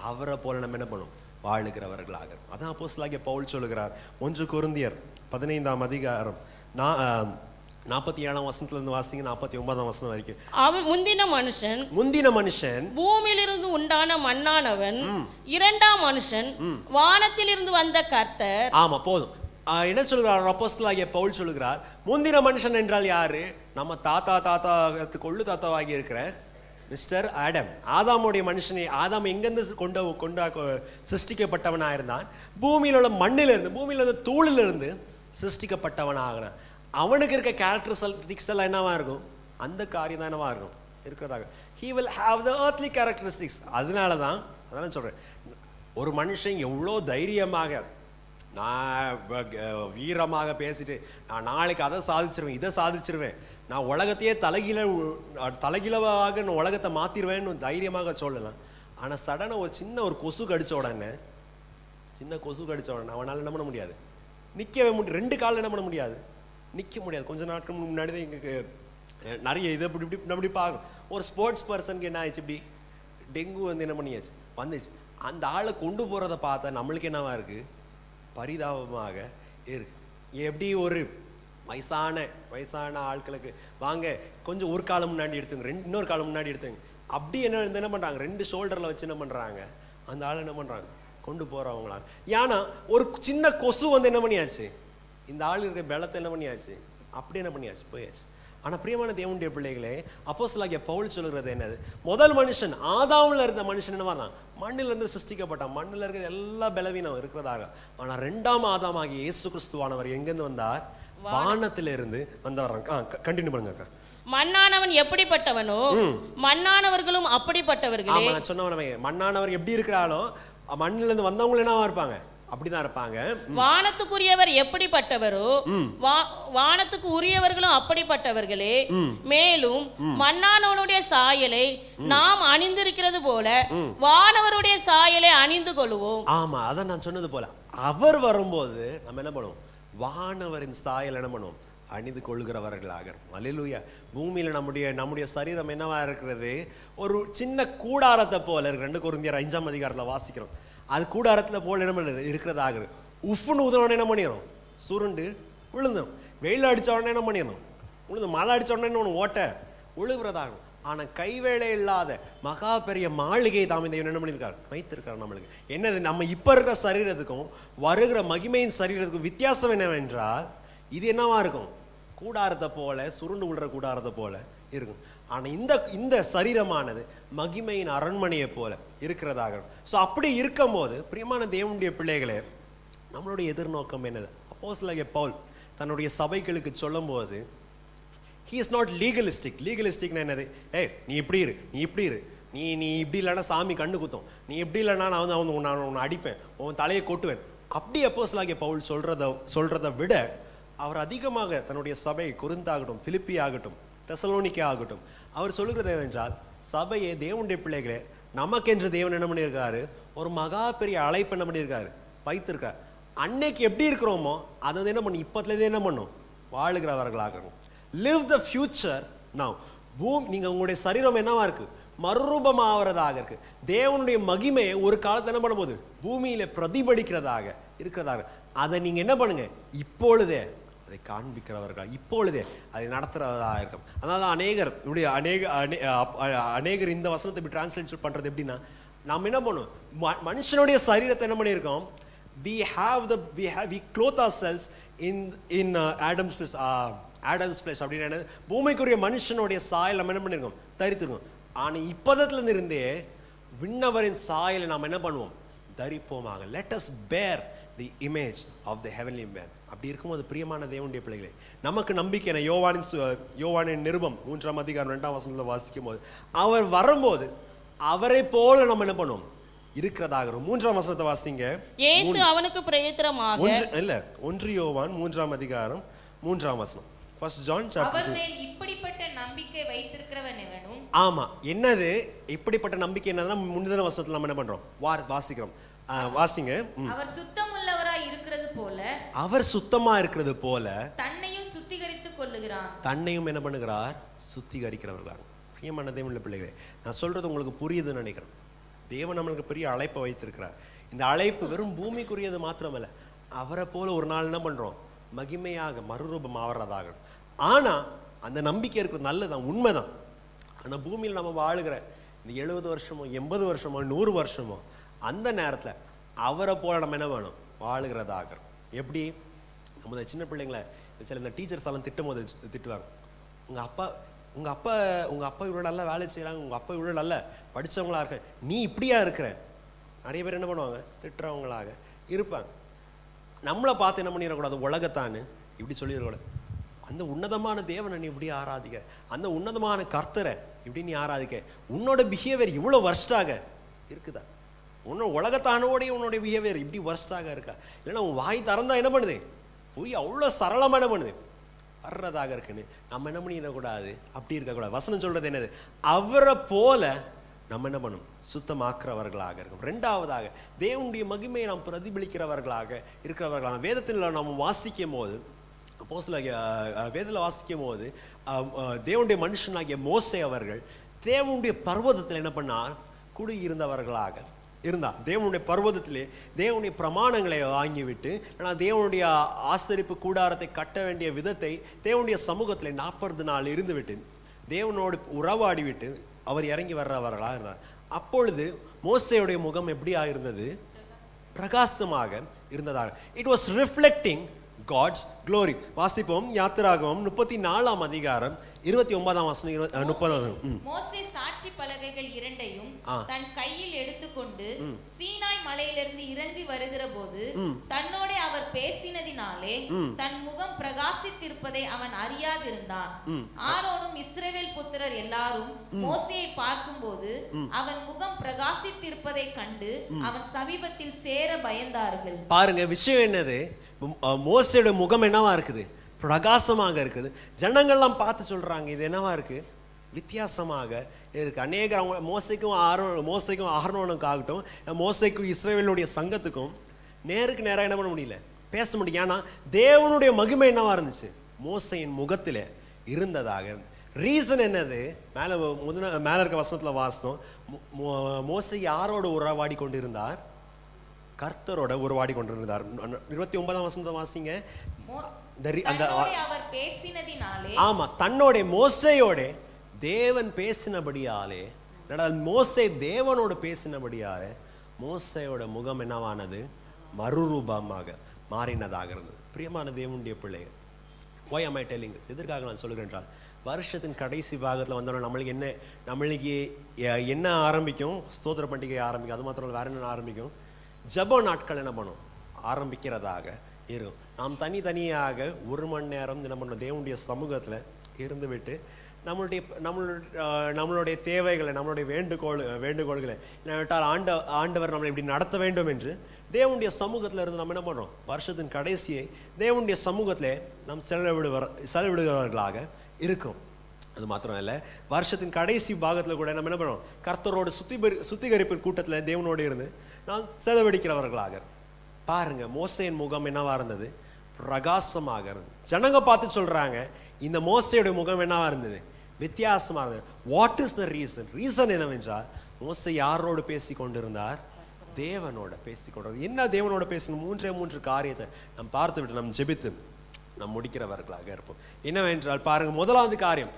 அவரை போல நம்ம என்ன பண்ணும் வாழுகிறவர்களாக. அதான் அப்போஸ்தலனாகிய பவுல் சொல்லுகிறார். ஒன்று குருந்தியர் பதினைந்தாம் அதிகாரம் நான் நாற்பத்தி ஏழாம் வசனத்துல இருந்து வாசிங்க நாற்பத்தி ஒன்பதாம் வசனம் வரைக்கும். அவன் முந்தின மனுஷன் முந்தின மனுஷன் பூமியிலிருந்து உண்டான மண்ணானவன் இரண்டாம் மனுஷன் வானத்திலிருந்து வந்த கர்த்தர். ஆமா போதும். என்ன சொல்கிறார் அப்போஸ்தலனாகிய பவுல் சொல்லுகிறார் முந்தின மனுஷன் என்றால் யாரு? நம்ம தாத்தா தாத்தா கொள்ளு தாத்தாவாகி இருக்கிற மிஸ்டர் ஆடம். ஆதாமுடைய மனுஷனை ஆதாம் எங்கேருந்து கொண்டு கொண்டா சிருஷ்டிக்கப்பட்டவனா இருந்தான் பூமியில் உள்ள மண்ணிலிருந்து பூமியில் உள்ள தூளிலிருந்து சிருஷ்டிக்கப்பட்டவனாகிறான். அவனுக்கு இருக்க கேரக்டரிஸ்டிக்ஸ் எல்லாம் என்னவா இருக்கும்? அந்த காரியம் தான் என்னவா இருக்கும்? இருக்கிறதாக. He will have the earthly characteristics அதனால தான் அதெல்லாம் சொல்கிறேன் ஒரு மனுஷன் எவ்வளோ தைரியமாக நான் வீரமாக பேசிட்டு நான் நாளைக்கு அதை சாதிச்சிருவேன் இதை சாதிச்சிருவேன். நான் உலகத்தையே தலைகீழ உ- நான் உலகத்தை மாற்றிடுவேன்னு தைரியமாக சொல்லலாம் ஆனால் சடனாக ஒரு சின்ன ஒரு கொசு கடிச்ச உடனே சின்ன கொசு கடிச்ச உடனே அவனால் என்ன பண்ண முடியாது? நிற்கவே முடியும் ரெண்டு காலில் என்ன பண்ண முடியாது? நிற்க முடியாது. கொஞ்ச நாட்கள் முன்னாடி தான் எங்களுக்கு நிறைய இதை இப்படி இப்படி நம்ம இப்படி பார்க்கணும் ஒரு ஸ்போர்ட்ஸ் பர்சனுக்கு என்ன ஆயிடுச்சு இப்படி? டெங்கு வந்து என்ன பண்ணியாச்சு? வந்துச்சு. அந்த ஆளை கொண்டு போகிறத பார்த்தா நம்மளுக்கு என்னவா இருக்குது பரிதாபமாக இருக்கு. எப்படி ஒரு வயசான வயசான ஆட்களுக்கு வாங்க கொஞ்சம் ஒரு காலம் முன்னாடி எடுத்துங்க ரெண்டு இன்னொரு காலம் முன்னாடி எடுத்துங்க. அப்படி என்ன என்ன பண்ணுறாங்க ரெண்டு ஷோல்டரில் வச்சு என்ன பண்ணுறாங்க அந்த ஆள் என்ன பண்ணுறாங்க கொண்டு போகிறவங்களா ஏன்னா ஒரு சின்ன கொசு வந்து என்ன பண்ணியாச்சு? இந்த ஆள் இருக்க பலத்தை என்ன பண்ணியாச்சு? அப்படி என்ன பண்ணியாச்சு? போயாச்சு. ஆனா பிரியமான தேவனுடைய பிள்ளைகளே அப்போஸ்தலனாகிய பவுல் சொல்கிறது என்னது? முதல் மனுஷன் ஆதாம்ல இருந்த மனுஷன் என்னவா தான் மண்ணில இருந்து சிருஷ்டிக்கப்பட்டான். மண்ணில் இருக்கிற எல்லா பலவீனம் இருக்கிறதாக. ஆனா ரெண்டாம் ஆதாமாகிய இயேசு கிறிஸ்துவானவர் எங்கிருந்து வந்தார்? வானத்திலிருந்து வந்தவர். கண்டினியூ பண்ணுங்க அக்கா. மண்ணானவன் எப்படிப்பட்டவனோ மண்ணானவர்களும் அப்படிப்பட்டவர்களே. சொன்னவனவே மண்ணானவர் எப்படி இருக்கிறாளோ மண்ணில இருந்து வந்தவங்க என்னவா இருப்பாங்க? அப்படிதான் இருப்பாங்க. வானத்துக்குரியவர் எப்படிப்பட்டவரோ வானத்துக்கு உரியவர்களும் அப்படிப்பட்டவர்களே. மேலும் மண்ணானவனுடைய சாயலை நாம் அணிந்திருக்கிறது போல வானவருடைய சாயலை அணிந்து கொள்வோம். ஆமா அதான் நான் சொன்னது போல. அவர் வரும்போது நம்ம என்ன பண்ணுவோம்? வானவரின் சாயல் என்ன பண்ணுவோம்? அணிந்து கொள்கிறவர்களாக அலிலுயா பூமியில நம்முடைய நம்முடைய சரீரம் என்னவா இருக்கிறது? ஒரு சின்ன கூடாரத்தை போல இருக்கு. ரெண்டு குருந்தியர் அஞ்சாம் அதிகாரத்துல வாசிக்கிறோம். அது கூடாரத்தில் போல் என்ன பண்ண இருக்கிறதாக இருக்கு. உஃப்னு உதவணும் என்ன பண்ணிடும் சுருண்டு விழுந்தோம் வெயில் அடித்த உடனே என்ன பண்ணிடணும் உழுது மழை அடித்த உடனே ஒன்று ஓட்ட உழுகிறதாகும் ஆனால் கைவேளை இல்லாத மகா பெரிய மாளிகை தாம் இந்த என்ன பண்ணியிருக்காரு வைத்திருக்கார் நம்மளுக்கு. என்னது? நம்ம இப்போ இருக்கிற சரீரத்துக்கும் வருகிற மகிமையின் சரீரத்துக்கும் வித்தியாசம் என்னவென்றால் இது என்னவா இருக்கும்? கூடாரத்தை போல சுருண்டு விழுற கூடாரத்தை போல இருக்கும். ஆனால் இந்த இந்த சரீரமானது மகிமையின் அரண்மனையை போல இருக்கிறதாக ஸோ அப்படி இருக்கும்போது பிரியமான தேவனுடைய பிள்ளைகளே நம்மளுடைய எதிர்நோக்கம் என்னது? அப்போஸ்தலனாகிய பவுல் தன்னுடைய சபைகளுக்கு சொல்லும்போது ஹீ இஸ் நாட் லீகலிஸ்டிக் லீகலிஸ்டிக்னா என்னது? ஏய் நீ இப்படி இரு நீ இப்படி இரு. நீ நீ இப்படி இல்லைன்னா சாமி கண்ணு குத்தும். நீ இப்படி இல்லைன்னா நான் வந்து அவன் நான் உன்னை அடிப்பேன். உன் தலையை கொட்டுவேன். அப்படி அப்போஸ்தலனாகிய பவுல் சொல்கிறத சொல்கிறத விட அவர் அதிகமாக தன்னுடைய சபை குருந்தாகட்டும் பிலிப்பி ஆகட்டும் தெசலோனிக்கே ஆகட்டும் அவர் சொல்லுகிறது என்றால் சபையை தேவனுடைய பிள்ளைகளே நமக்கென்று தேவன் என்ன பண்ணியிருக்காரு? ஒரு மகா பெரிய அழைப்பு என்ன பண்ணியிருக்காரு? வைத்திருக்கார். அன்னைக்கு எப்படி இருக்கிறோமோ அதை வந்து என்ன பண்ணும்? இப்போத்துலேருந்து என்ன பண்ணும்? வாழுகிறவர்களாகணும். லிவ் த ஃபியூச்சர் நவ் பூம் நீங்கள் உங்களுடைய சரீரம் என்னவா இருக்கு? மறுரூபமாகிறதாக இருக்கு. தேவனுடைய மகிமையை ஒரு காலத்தில் என்ன பண்ணும்போது பூமியில் பிரதிபலிக்கிறதாக இருக்கிறதாக. அதை நீங்கள் என்ன பண்ணுங்க? இப்பொழுதே அதை காண்பிக்கிறவர்கள்? இப்பொழுதே அதை நடத்துகிறதா இருக்கும் அதாவது அநேகர் இப்படி அநேக அநே- அப்- அநேகர் இந்த வசனத்தை இப்படி டிரான்ஸ்லேட் பண்ணுறது எப்படின்னா நாம் என்ன பண்ணுவோம்? ம- மனுஷனுடைய சரீரத்தை என்ன பண்ணியிருக்கோம்? We have the we have we clothe ourselves in in Adam's flesh Adam's flesh அப்படின்னு என்ன பூமிக்குரிய மனுஷனுடைய சாயல் நம்ம என்ன பண்ணிருக்கோம் தரித்திருக்கோம். ஆனால் இப்பதத்துல இருந்து இருந்தே விண்ணவரின் சாயலை நாம் என்ன பண்ணுவோம்? தரிப்போமாக. Let us bear the image of the heavenly man. அப்படி இருக்கும்போது பிரியமான தேவனுடைய பிள்ளைகளே நமக்கு நம்பிக்கை என்ன யோவானின் யோவானின் நிருபம் மூன்றாம் அதிகாரம் ரெண்டாம் வசனத்தில் வாசிக்கும் போது அவர் வரும்போது அவரை போல நம்ம என்ன பண்ணுவோம்? இருக்கிறதாக மூன்றாம் வசனத்தை வாசிங்க. இயேசு அவனுக்கு பிரயுத்தரமாக ஒன்று இல்ல ஒன்று யோவான் மூன்றாம் அதிகாரம் மூன்றாம் வசனம். ஃபர்ஸ்ட் ஜான் சாப்டர் அவர் மேல் இப்படிப்பட்ட நம்பிக்கை வைத்திருக்கிறவன் எவனும்? ஆமா என்னது? இப்படிப்பட்ட நம்பிக்கை என்னதுன்னா முந்தின வசனத்துல நம்ம என்ன பண்றோம்? வா வாசிக்கிறோம். வாசிங்க. அவர் இருக்கிறது போல அவர் சுத்தமா இருக்கிறது போல தன்னையும் சுத்திகரித்துக் கொள்ளுகிறான். தன்னையும் என்ன பண்ணுகிறார்? சுத்திகரிக்கிறவர்களாக பிரியமான தேவனுள்ள பிள்ளைகளே நான் சொல்றது உங்களுக்கு புரியுதுன்னு நினைக்கிறேன். தேவன் நம்மளுக்கு பெரிய அழைப்பை வைத்திருக்கிறார். இந்த அழைப்பு வெறும் பூமிக்குரியது மாத்திரமல்ல அவரை போல ஒரு நாள் என்ன பண்றோம்? மகிமையாக மறுரூபம் ஆவறதாக. ஆனா அந்த நம்பிக்கை இருக்கிறது நல்லதான் உண்மைதான். ஆனா பூமியில் நம்ம வாழுகிற இந்த எழுபது வருஷமோ எண்பது வருஷமோ நூறு வருஷமோ அந்த நேரத்துல அவரை போல நம்ம என்ன வேணும்? வாழுகிறதாக. எப்படி? நம்ம இந்த சின்ன பிள்ளைங்கள சில இந்த டீச்சர்ஸ் எல்லாம் திட்டும் போது திட்டுவாங்க. உங்கள் அப்பா உங்கள் அப்பா உங்கள் அப்பா இவ்வளோ நல்லா வேலை செய்கிறாங்க உங்கள் அப்பா இவ்வளோ நல்லா படித்தவங்களா இருக்க நீ இப்படியா இருக்கிற? நிறைய பேர் என்ன பண்ணுவாங்க? திட்டுறவங்களாக இருப்பாங்க. நம்மளை பார்த்து என்ன பண்ணிடக்கூடாது? உலகத்தான்னு இப்படி சொல்லிடக்கூடாது. அந்த உன்னதமான தேவனை நீ இப்படி ஆராதிக்க. அந்த உன்னதமான கர்த்தரை இப்படி நீ ஆராதிக்க. உன்னோட பிஹேவியர் இவ்வளோ வருஷட்டாக இருக்குதா? உன்னோட உலகத்தானோடைய உன்னுடைய பிஹேவியர் இப்படி வருஷட்டாக இருக்கா? இல்லைன்னா உன் வாய் திறந்தா என்ன பண்ணுது? போய் அவ்வளோ சரளமாக என்ன பண்ணுது? வர்றதாக இருக்குன்னு. நம்ம என்ன பண்ணிடக்கூடாது? அப்படி இருக்கக்கூடாது. வசனம் சொல்கிறது என்னது? அவரை போல நம்ம என்ன பண்ணும்? சுத்தமாக்குறவர்களாக இருக்கும். ரெண்டாவதாக தேவனுடைய மகிமையை நாம் பிரதிபலிக்கிறவர்களாக இருக்கிறவர்களாக வேதத்தில் நாம் வாசிக்கும் போது அப்போஸ்தல வேதத்தில் வாசிக்கும் போது தேவனுடைய மனுஷனாகிய மோசை அவர்கள் தேவனுடைய பர்வதத்தில் என்ன பண்ணார்? குடியிருந்தவர்களாக. இருந்தால் தேவனுடைய பர்வதத்திலே தேவனுடைய பிரமாணங்களை வாங்கிவிட்டு ஆனால் தேவனுடைய ஆசரிப்பு கூடாரத்தை கட்ட வேண்டிய விதத்தை தேவனுடைய சமூகத்தில் நாற்பது நாள் இருந்துவிட்டு தேவனோடு உறவாடி விட்டு அவர் இறங்கி வர்றவர்களாக இருந்தார். அப்பொழுது மோசையுடைய முகம் எப்படியா இருந்தது பிரகாசமாக இருந்ததாக. It was reflecting God's glory வாசிப்போம் யாத்திராகவும் முப்பத்தி நாலாம் அதிகாரம் இருபத்தி ஒன்பதாம் வசனம் முப்பதாம் மோசே சாட்சி பலகைகள் இரண்டையும். தன் கையில் எடுத்துக்கொண்டு சீனாய் மலையிலிருந்து இறங்கி வருகிற போது தன்னோட அவர் பேசினதினாலே தன் முகம் பிரகாசித்திருப்பதை அவன் அறியாதிருந்தான். ஆரோனும் இஸ்ரவேல் புத்திரர் எல்லாரும் மோசேயை பார்க்கும்போது அவன் முகம் பிரகாசித்திருப்பதை கண்டு அவன் சமீபத்தில் சேர பயந்தார்கள். பாருங்க விஷயம் என்னது? மோசேயோட முகம் என்னவா இருக்குது? பிரகாசமாக இருக்குது. ஜனங்கள்லாம் பார்த்து சொல்கிறாங்க இது என்னவா இருக்குது வித்தியாசமாக இருக்கு. அநேகர் அவங்க மோசைக்கும் ஆரோ மோசைக்கும் ஆரோனுக்கும் ஆகட்டும் மோசைக்கும் இஸ்ரேவேலுடைய சங்கத்துக்கும் நேருக்கு நேராக என்ன பண்ண முடியல? பேச முடியும் ஏன்னா தேவனுடைய மகிமை என்னவா இருந்துச்சு? மோசையின் முகத்தில் இருந்ததாக. ரீசன் என்னது? மேலே முந்தின மேலே இருக்க வசனத்தில் வாசம் மோசை யாரோட உறவாடி கொண்டிருந்தார்? கர்த்தரோட உருவாடி கொண்டிருந்தார். இருபத்தி ஒன்பதாம் வசனத்தை வாசிங்க. அந்த அவர் பேசினதினாலே ஆமா தன்னோட மோசையோட தேவன் பேசினபடியாலே மோசே தேவனோடு பேசினபடியாலே மோசையோட முகம் என்னவானது? மறுரூபமாக மாறினதாக இருந்தது. பிரியமான தேவனுடைய பிள்ளைகள் why am I telling this? எதற்காக நான் சொல்கிறேன் என்றால் வருஷத்தின் கடைசி பாகத்தில் வந்தோம் நம்மளுக்கு என்ன நம்மளுக்கு என்ன ஆரம்பிக்கும்? ஸ்தோத்திர பண்டிகை ஆரம்பிக்கும். அது மாத்திரம் வேற என்ன ஆரம்பிக்கும்? ஜப நாட்கள் என்ன பண்ணும்? ஆரம்பிக்கிறதாக இருக்கும் நாம் தனித்தனியாக ஒரு மணி நேரம் நம்ம தேவனுடைய சமூகத்தில் இருந்துவிட்டு நம்மளுடைய நம்மளுடைய நம்மளுடைய தேவைகளை நம்மளுடைய வேண்டுகோள் வேண்டுகோள்களை விட்டால் ஆண்ட ஆண்டவர் நம்மளை இப்படி நடத்த வேண்டும் என்று தேவனுடைய சமூகத்தில் இருந்து நம்ம என்ன பண்ணுறோம் வருஷத்தின் கடைசியை தேவனுடைய சமூகத்தில் நாம் செலவிடுவர் செலவிடுகிறவர்களாக இருக்கிறோம். அது மாத்திரம் இல்லை வருஷத்தின் கடைசி பாகத்தில் கூட நம்ம என்ன பண்ணுறோம் கர்த்தரோட சுத்திகரி சுத்திகரிப்பு கூட்டத்தில் தேவனோடு இருந்து நாம் செலவழிக்கிறவர்களாக பாருங்க மோசையின் முகம் என்னவா இருந்தது? பிரகாசமாக இருந்தது. ஜனங்க பார்த்து சொல்றாங்க இந்த மோசையுடைய முகம் என்னவா இருந்தது? வித்தியாசமா இருந்தது. What is the reason reason என்னவென்றால் மோசை யாரோடு பேசி கொண்டிருந்தார்? தேவனோட பேசி கொண்டிருந்தார். என்ன தேவனோட பேசணும் மூன்றே மூன்று காரியத்தை நாம் பார்த்து விட்டு நம் ஜெபித்து நாம் முடிக்கிறவர்களாக இருப்போம். என்னவென்றால் பாருங்க முதலாவது காரியம்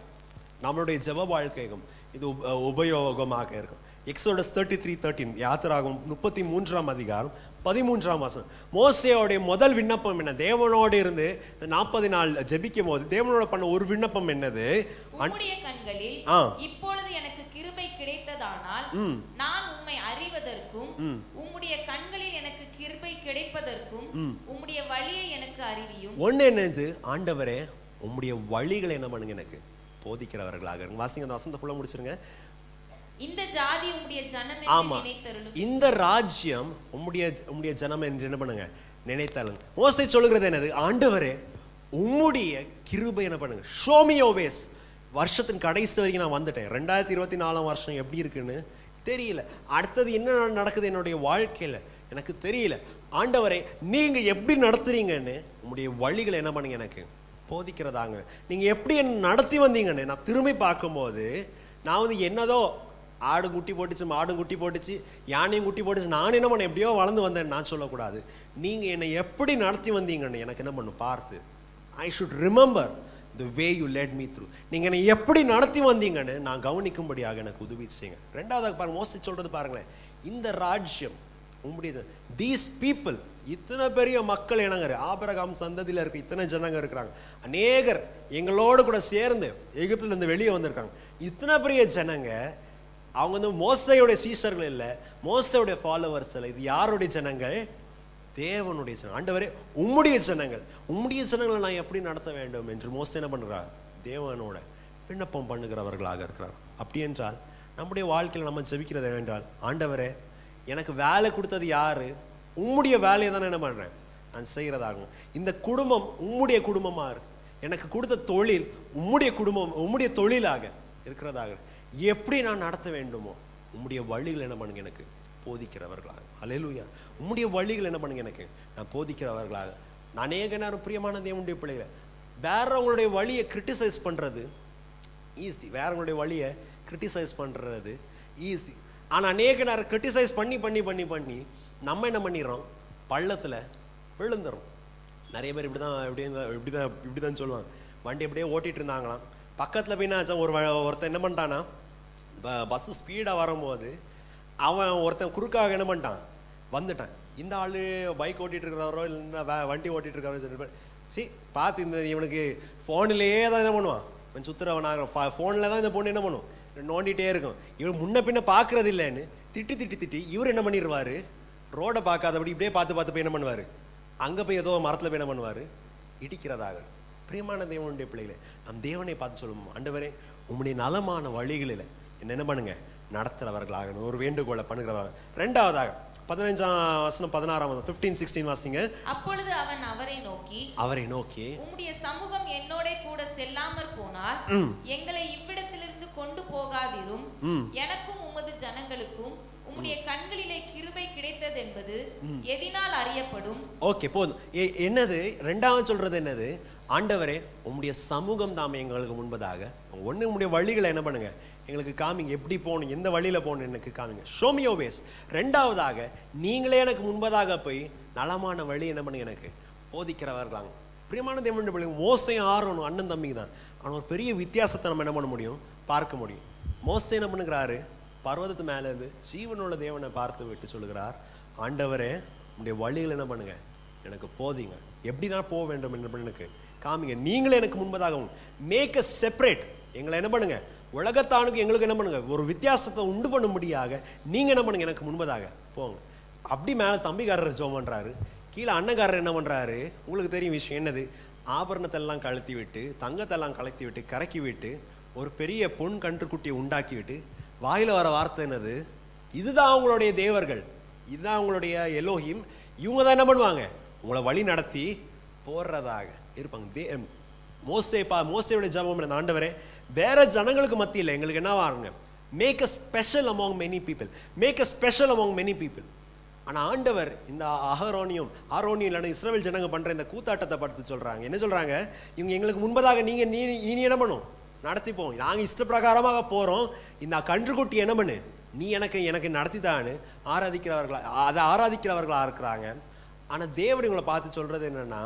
நம்மளுடைய ஜெப வாழ்க்கைக்கும் இது உப- உபயோகமாக இருக்கும். எக்ஸோடஸ் தேர்ட்டி த்ரீ தேர்ட்டின் யாத்திராகும் முப்பத்தி மூன்றாம் அதிகாரம் பதிமூன்றாம் மாசம் மோசையோடைய முதல் விண்ணப்பம் என்ன? தேவனோடு இருந்து நாற்பது நாள் ஜெபிக்கும் போது தேவனோட பண்ண ஒரு விண்ணப்பம் என்னது? கண்களில். இப்பொழுது எனக்கு கிருபை கிடைத்ததானால் நான் உம்மை அறிவதற்கும் உம்முடைய கண்களில் எனக்கு கிருபை கிடைப்பதற்கும் உம்முடைய வழியை எனக்கு அறிவியும். ஒண்ணு என்னது? ஆண்டவரே உம்முடைய வழிகளை என்ன பண்ணுங்க எனக்கு? போதிக்கிறவர்களாக வாசிங்க அந்த வசந்த ஃபுல்லாக முடிச்சிருங்க. இந்த ஜாதி உம்முடைய ஜனம் ஆமா. இந்த ராஜ்யம் உம்முடைய உம்முடைய ஜனம் என்று என்ன பண்ணுங்க? நினைத்தாலும். மோசை சொல்லுகிறது என்னது? ஆண்டவரே உம்முடைய கிருபை என்ன பண்ணுங்க? ஷோமியோவேஸ் வருஷத்தின் கடைசி வரைக்கும் நான் வந்துட்டேன். ரெண்டாயிரத்தி இருபத்தி நாலாம் வருஷம் எப்படி இருக்குன்னு தெரியல. அடுத்தது என்ன நடக்குது என்னுடைய வாழ்க்கையில? எனக்கு தெரியல. ஆண்டவரே நீங்க எப்படி நடத்துறீங்கன்னு உம்முடைய வழிகளை என்ன பண்ணுங்க எனக்கு போதிக்கிறதாங்க. நீங்க எப்படி என்ன நடத்தி வந்தீங்கன்னு நான் திரும்பி பார்க்கும்போது நான் வந்து என்னதோ ஆடு குட்டி போட்டுச்சு மாடும் குட்டி போட்டுச்சு யானையும் குட்டி போட்டுச்சு. நான் என்ன பண்ண எப்படியோ வளர்ந்து வந்தேன் நான் சொல்லக்கூடாது. நீங்கள் என்னை எப்படி நடத்தி வந்தீங்கன்னு எனக்கு என்ன பண்ணும் பார்த்து. I should remember the way you led me through நீங்கள் என்னை எப்படி நடத்தி வந்தீங்கன்னு நான் கவனிக்கும்படியாக எனக்கு உதவி செய்யுங்க. ரெண்டாவதாக பாருங்க மோஸ்ட்லி சொல்கிறது பாருங்களேன். இந்த ராஜ்யம் உங்களுடைய தீஸ் பீப்புள் இத்தனை பெரிய மக்கள் இனங்கர். ஆபரகாம் சந்ததியில் இருக்க இத்தனை ஜனங்க இருக்கிறாங்க. அநேகர் எங்களோடு கூட சேர்ந்து எகிப்துலேருந்து வெளியே வந்திருக்காங்க. இத்தனை பெரிய ஜனங்க அவங்க வந்து மோசையுடைய சீசர்கள் இல்லை மோசையுடைய ஃபாலோவர்ஸ் இல்லை. இது யாருடைய ஜனங்கள்? தேவனுடைய ஜனங்கள் ஆண்டவரே உம்முடைய ஜனங்கள். உம்முடைய ஜனங்களை நான் எப்படி நடத்த வேண்டும் என்று மோசை என்ன பண்ணுறார் தேவனோட விண்ணப்பம் பண்ணுகிறவர்களாக இருக்கிறார். அப்படி என்றால் நம்முடைய வாழ்க்கையில் நம்ம ஜெபிக்கிறது என்றால் ஆண்டவரே எனக்கு வேலை கொடுத்தது யார்? உம்முடைய வேலையை தானே என்ன பண்ணுறேன் நான் செய்கிறதாகும் இந்த குடும்பம் உம்முடைய குடும்பமாக இருக்கு. எனக்கு கொடுத்த தொழில் உம்முடைய குடும்பம் உம்முடைய தொழிலாக இருக்கிறதாக இருக்கு. எப்படி நான் நடத்த வேண்டுமோ உம்முடைய வழிகள் என்ன பண்ணுங்க எனக்கு? போதிக்கிறவர்களாக. அலையலூயா உம்முடைய வழிகள் என்ன பண்ணுங்க எனக்கு? நான் போதிக்கிறவர்களாக. நான் அநேக நேரம் பிரியமான தேவனுடைய பிள்ளைகளை வேறவங்களுடைய வழியை கிரிட்டிசைஸ் பண்ணுறது ஈஸி வேறவங்களுடைய வழியை கிரிட்டிசைஸ் பண்ணுறது ஈஸி ஆனால் அநேக நேரம் கிரிட்டிசைஸ் பண்ணி பண்ணி பண்ணி பண்ணி நம்ம என்ன பண்ணிடுறோம்? பள்ளத்தில் விழுந்துரும் நிறைய பேர் இப்படி தான் இப்படி தான் இப்படி தான் இப்படி தான் சொல்லுவாங்க. வண்டி அப்படியே ஓட்டிகிட்டு இருந்தாங்களாம். பக்கத்தில் போய் என்ன ஒரு ஒருத்தன் என்ன பண்ணிட்டானா பஸ்ஸு ஸ்பீடாக வரும்போது அவன் ஒருத்தன் குறுக்காக என்ன பண்ணிட்டான்? வந்துட்டான். இந்த ஆள் பைக் ஓட்டிகிட்டு இருக்கிறவரோ இல்லைன்னா வே- வண்டி ஓட்டிகிட்டு இருக்கிறவரோ சொல்லிட்டு சி பார்த்து இந்த இவனுக்கு ஃபோன்லேயே தான் என்ன பண்ணுவான்? இவன் சுற்றுறவனாக ஃபோனில் தான் இந்த பொண்ணு என்ன பண்ணும்? நோண்டிகிட்டே இருக்கும். இவன் முன்ன பின்ன பார்க்குறது இல்லைன்னு திட்டி திட்டி திட்டி இவர் என்ன பண்ணிடுவார் ரோடை பார்க்காதபடி இப்படியே பார்த்து பார்த்து போய் என்ன பண்ணுவார்? அங்கே போய் ஏதோ மரத்தில் போய் என்ன பண்ணுவார்? இடிக்கிறதாக. பிரியமான தேவனுடைய பிள்ளைகளை நம் தேவனை பார்த்து சொல்லுவோம். ஆண்டவரே உம்முடைய நலமான வழிகளில் என்ன என்ன பண்ணுங்க? நடத்துகிறவர்களாக ஒரு வேண்டுகோளை பண்ணுகிறவர்கள் ரெண்டாவதாக பதினஞ்சாம் வசனம் பதினாறாம் வசனம் ஃபிஃப்டீன் சிக்ஸ்டீன் வாசிங்க. அப்பொழுது அவன் அவரை நோக்கி அவரை நோக்கி உம்முடைய சமூகம் என்னோட கூட செல்லாமற் போனால் எங்களை இவ்விடத்திலிருந்து கொண்டு போகாதிரும். எனக்கும் உமது ஜனங்களுக்கும் உம்முடைய கண்களிலே கிருபை கிடைத்தது என்பது எதினால் அறியப்படும். ஓகே போதும். என்னது? ரெண்டாவது சொல்றது என்னது? ஆண்டவரே உம்முடைய சமூகம் தாமே எங்களுக்கு முன்பதாக ஒன்று உம்முடைய வழிகளை என்ன பண்ணுங்க? எங்களுக்கு காமிங்க எப்படி போகணும் எந்த வழியில் போகணும் எனக்கு காமிங்க. ஷோமியோ வேஸ் ரெண்டாவதாக நீங்களே எனக்கு முன்பதாக போய் நலமான வழி என்ன பண்ணுங்க எனக்கு? போதிக்கிறவர்களாங்க. பிரியமான தேவன் பிள்ளைங்க மோசையும் ஆறணும் அண்ணன் தம்பிங்க தான். ஆனால் ஒரு பெரிய வித்தியாசத்தை நம்ம என்ன பண்ண முடியும்? பார்க்க முடியும். மோசை என்ன பண்ணுகிறாரு? பர்வதத்து மேலே இருந்து ஜீவனுள்ள தேவனை பார்த்து விட்டு சொல்லுகிறார் ஆண்டவரே உடைய வழிகள் என்ன பண்ணுங்க? எனக்கு போதிங்க. எப்படி நான் போக வேண்டும் என்று எனக்கு? காமிங்க நீங்களே எனக்கு முன்பதாகவும் மேக் அ செப்பரேட் எங்களை என்ன பண்ணுங்க? உலகத்தானுக்கு எங்களுக்கு என்ன பண்ணுங்க? ஒரு வித்தியாசத்தை உண்டு பண்ணும்படியாக நீங்கள் என்ன பண்ணுங்க எனக்கு முன்பதாக? போங்க. அப்படி மேலே தம்பிக்காரர் ஜோம் பண்ணுறாரு கீழே அண்ணக்காரர் என்ன பண்ணுறாரு உங்களுக்கு தெரியும் விஷயம் என்னது? ஆபரணத்தெல்லாம் கழுத்தி விட்டு தங்கத்தெல்லாம் கலத்தி விட்டு கறக்கி விட்டு ஒரு பெரிய பொன் கன்றுக்குட்டியை உண்டாக்கி விட்டு வாயில் வர வார்த்தை என்னது? இதுதான் அவங்களுடைய தேவர்கள். இதுதான் அவங்களுடைய எலோஹிம் இவங்க தான் என்ன பண்ணுவாங்க? உங்களை வழி நடத்தி போடுறதாக இருப்பாங்க. தே மோசே பா மோசையோட ஜபம் இந்த ஆண்டவரே வேற ஜனங்களுக்கு மத்தியில் எங்களுக்கு என்ன வாருங்க? Make a special among many people make a special among many people ஆனால் ஆண்டவர் இந்த அஹரோனியம் ஆரோனியம் இல்லைன்னா இஸ்ரேல் ஜனங்க பண்ணுற இந்த கூத்தாட்டத்தை பார்த்து சொல்கிறாங்க என்ன சொல்கிறாங்க இவங்க எங்களுக்கு முன்பதாக நீங்கள் நீ நீ என்ன பண்ணும்? நடத்திப்போம். நாங்கள் இஷ்டப்பிரகாரமாக போகிறோம் இந்த கன்றுக்குட்டி என்ன பண்ணு? நீ எனக்கு எனக்கு நடத்தித்தான்னு ஆராதிக்கிறவர்களா அதை ஆராதிக்கிறவர்களாக இருக்கிறாங்க. ஆனால் தேவன் இவங்களை பார்த்து சொல்கிறது என்னென்னா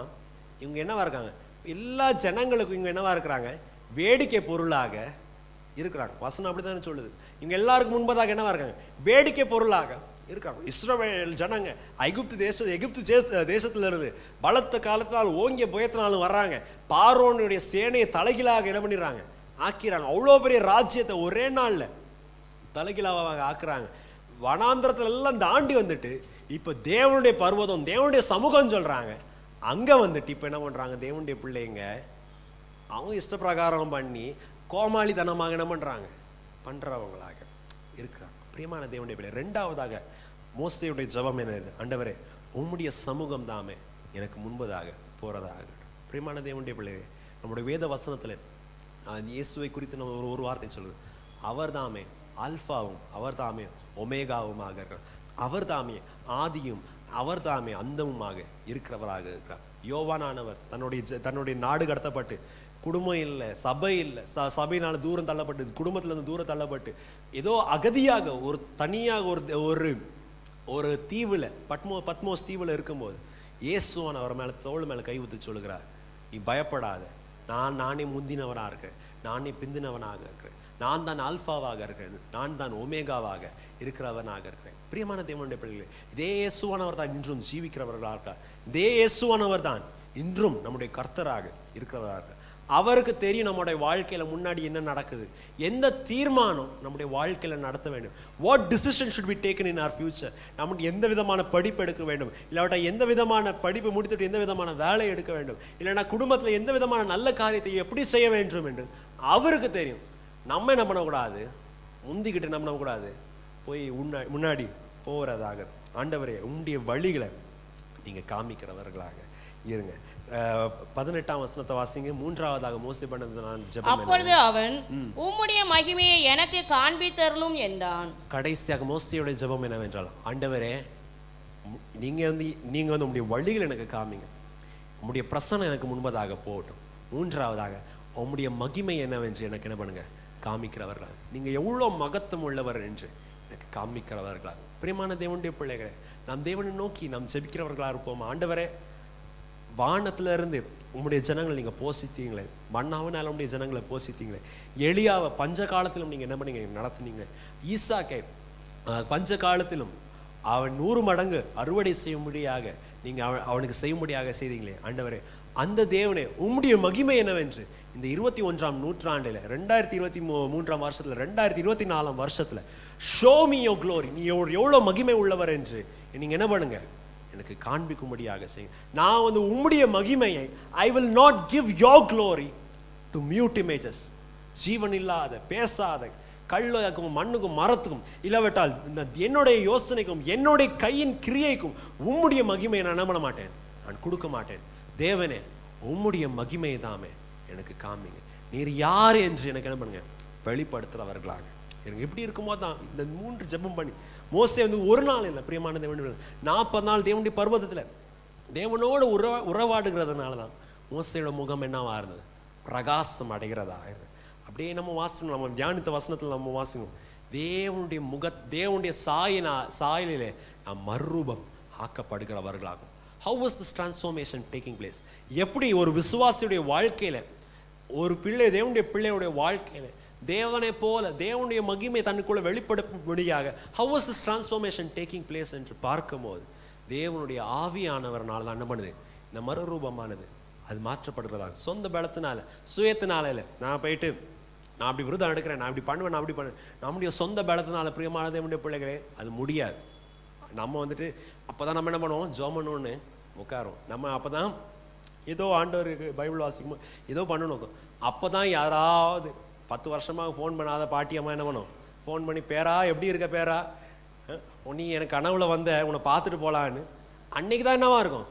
இவங்க என்னவா இருக்காங்க? எல்லா ஜனங்களுக்கும் இவங்க என்னவா இருக்கிறாங்க? வேடிக்கை பொருளாக இருக்கிறாங்க. வசனம் அப்படித்தானே சொல்லுது. இவங்க எல்லாருக்கும் முன்பதாக என்னவா இருக்காங்க வேடிக்கை பொருளாக இருக்காங்க இஸ்ரோவேல் ஜனங்க ஐகுப்து தேச எகிப்து தேச- தேசத்துல இருந்து பலத்த காலத்தால் ஓங்கிய புயத்தினாலும் வர்றாங்க. பார்வோனுடைய சேனையை தலைகீழாக என்ன பண்ணிடுறாங்க? ஆக்கிறாங்க. அவ்வளோ பெரிய ராஜ்யத்தை ஒரே நாளில் தலைகீழாவாக ஆக்குறாங்க. வனாந்திரத்துல எல்லாம் தாண்டி வந்துட்டு இப்போ தேவனுடைய பர்வதம் தேவனுடைய சமூகம் சொல்கிறாங்க அங்கே வந்துட்டு இப்போ என்ன பண்ணுறாங்க தேவனுடைய பிள்ளைங்க அவங்க இஷ்டப்பிரகாரம் பண்ணி கோமாளித்தனமாக என்ன பண்ணுறாங்க பண்ணுறவங்களாக இருக்கிறாங்க. பிரியமான தேவனுடைய பிள்ளை ரெண்டாவதாக மோசையுடைய ஜெபம் என்ன ஆண்டவரே உம்முடைய சமூகம் தாமே எனக்கு முன்பதாக போகிறதாக பிரியமான தேவனுடைய பிள்ளை நம்முடைய வேத வசனத்தில் இயேசுவை குறித்து நம்ம ஒரு ஒரு வார்த்தை சொல்லுது. அவர் தாமே அல்ஃபாவும் அவர் தாமே ஒமேகாவுமாக இருக்கிறார். அவர் தாமே ஆதியும் அவர் தாமே அந்தமுமாக இருக்கிறவராக இருக்கிறார். யோவானானவர் தன்னுடைய ஜ- தன்னுடைய நாடு கடத்தப்பட்டு குடும்பம் இல்லை சபை இல்லை ச சபையினால் தூரம் தள்ளப்பட்டு குடும்பத்துல இருந்து தூரம் தள்ளப்பட்டு ஏதோ அகதியாக ஒரு தனியாக ஒரு ஒரு ஒரு தீவில் பத்மோ பத்மோஸ் தீவில் இருக்கும்போது இயேசுவான் அவர் மேலே தோள் மேலே கை ஊற்றி சொல்கிறார் நீ பயப்படாத நான் நானே முந்தினவனாக இருக்கேன் நானே பிந்தினவனாக இருக்கிறேன் நான் தான் ஆல்ஃபாவாக இருக்கிறேன் நான் தான் ஒமேகாவாக இருக்கிறவனாக இருக்கிறேன் பிரியமான தேவனுடைய பிள்ளைகளே இதே இயேசுவானவர் தான் இன்றும் ஜீவிக்கிறவர்களாக இருக்கார். இதே இயேசுவானவர் தான் இன்றும் நம்முடைய கர்த்தராக இருக்கிறவராக இருக்கார். அவருக்கு தெரியும் நம்முடைய வாழ்க்கையில் முன்னாடி என்ன நடக்குது. எந்த தீர்மானம் நம்முடைய வாழ்க்கையில் நடத்த வேண்டும். What decision should be taken in our future நமக்கு எந்த விதமான படிப்பு எடுக்க வேண்டும்? இல்லாவிட்டா எந்த விதமான படிப்பு முடித்துட்டு எந்த விதமான வேலை எடுக்க வேண்டும்? இல்லைன்னா குடும்பத்தில் எந்த விதமான நல்ல காரியத்தை எப்படி செய்ய வேண்டும் என்று அவருக்கு தெரியும். நம்ம என்ன பண்ணக்கூடாது? முந்திக்கிட்டு நம்ம பண்ணக்கூடாது? போய் உன்னா முன்னாடி போகிறதாக ஆண்டவரே உண்டிய வழிகளை நீங்கள் காமிக்கிறவர்களாக இருங்க. பதினெட்டாம் வசனத்தை வாசிங்க. மூன்றாவதாக மோசடி பண்ணது நான் ஜெபம் அப்பொழுது அவன் உம்முடைய மகிமையை எனக்கு காண்பித்தருளும் என்றான். கடைசியாக மோசையோட ஜெபம் என்னவென்றால் ஆண்டவரே நீங்க வந்து நீங்க வந்து உங்களுடைய வழிகள் எனக்கு காமிங்க. உங்களுடைய பிரசனம் எனக்கு முன்பதாக போகட்டும். மூன்றாவதாக உம்முடைய மகிமை என்னவென்று எனக்கு என்ன பண்ணுங்க? காமிக்கிறவர்களாக. நீங்க எவ்வளோ மகத்துவம் உள்ளவர் என்று எனக்கு காமிக்கிறவர்களாக. பிரியமான தேவனுடைய பிள்ளைகளே நாம் தேவனை நோக்கி நாம் ஜெபிக்கிறவர்களாக இருப்போம்? ஆண்டவரே வானத்திலிருந்து உங்களுடைய உம்முடைய ஜனங்களை நீங்கள் போசித்தீங்களே மண்ணாவனால உடைய ஜனங்களை போசித்தீங்களே எளியாவை பஞ்ச காலத்திலும் நீங்கள் என்ன பண்ணீங்க? நடத்துனீங்க ஈசாக்கை பஞ்ச காலத்திலும் அவன் நூறு மடங்கு அறுவடை செய்யும்படியாக நீங்கள் அவன் அவனுக்கு செய்யும்படியாக செய்தீங்களே. ஆண்டவரே அந்த தேவனே உம்முடைய மகிமை என்னவென்று இந்த இருபத்தி ஒன்றாம் நூற்றாண்டில் ரெண்டாயிரத்தி இருபத்தி மூ மூன்றாம் வருஷத்தில் ரெண்டாயிரத்தி இருபத்தி நாலாம் வருஷத்தில் ஷோ மீ யோ க்ளோரி நீ எவ்வளோ எவ்வளோ மகிமை உள்ளவர் என்று நீங்கள் என்ன பண்ணுங்க? எனக்கு காண்பிக்கும்படியாக செய்யுங்க நான் வந்து உம்முடைய மகிமையை I will not give your glory to mute images ஜீவன் இல்லாத பேசாத கல்லுக்கும் மண்ணுக்கும் மரத்துக்கும் இல்லாவிட்டால் இந்த என்னுடைய யோசனைக்கும் என்னுடைய கையின் கிரியைக்கும் உம்முடைய மகிமையை நான் என்ன பண்ண மாட்டேன். நான் கொடுக்க மாட்டேன். தேவனே உம்முடைய மகிமை தாமே எனக்கு காமிங்க நீர் யார் என்று எனக்கு என்ன பண்ணுங்க வெளிப்படுத்துறவர்களாக. எனக்கு எப்படி இருக்கும்போது தான் இந்த மூன்று ஜெபம் பண்ணி மோசே வந்து ஒரு நாள் இல்லை பிரியமான தேவன் நாற்பது நாள் தேவனுடைய பர்வதத்தில் தேவனோடு உறவ உறவாடுகிறதுனால தான் மோசையோட முகம் என்னவா இருந்தது? பிரகாசம் அடைகிறதா இருந்தது. அப்படியே நம்ம வாசிக்கணும் நம்ம தியானித்த வசனத்தில் நம்ம வாசிக்கணும். தேவனுடைய முக தேவனுடைய சாயினா சாயலிலே நாம் மறுரூபம் ஆக்கப்படுகிறவர்களாகும். How was this transformation taking place எப்படி ஒரு விசுவாசியுடைய வாழ்க்கையில் ஒரு பிள்ளை தேவனுடைய பிள்ளையுடைய வாழ்க்கையில் தேவனை போல தேவனுடைய மகிமை தன்னுக்குள்ள வெளிப்படும்படியாக how is this transformation taking place என்று பார்க்கும்போது தேவனுடைய ஆவியானவர்னால தான் என்ன பண்ணுது? இந்த மறுரூபமானது அது மாற்றப்படுறதாக சொந்த பலத்தினால சுயத்தினால இல்லை நான் போயிட்டு நான் அப்படி விருதம் எடுக்கிறேன் நான் இப்படி பண்ணுவேன் நான் அப்படி பண்ணுவேன் நம்முடைய சொந்த பலத்தினால பிரியமான தேவனுடைய பிள்ளைகளே அது முடியாது. நம்ம வந்துட்டு அப்போ தான் நம்ம என்ன பண்ணுவோம்? ஜோமனோன்னு உட்காரோம் நம்ம அப்போ தான் ஏதோ ஆண்டவருக்கு பைபிள் வாசிக்கும் ஏதோ பண்ணணும். அப்போ தான் யாராவது பத்து வருஷமாக ஃபோன் பண்ணாத பாட்டியம்மா என்ன பண்ணும்? ஃபோன் பண்ணி பேரா எப்படி இருக்க பேரா? நீ எனக்கு கனவுல வந்த உன்னை பார்த்துட்டு போகலான்னு அன்னைக்கு தான் என்னவா இருக்கும்?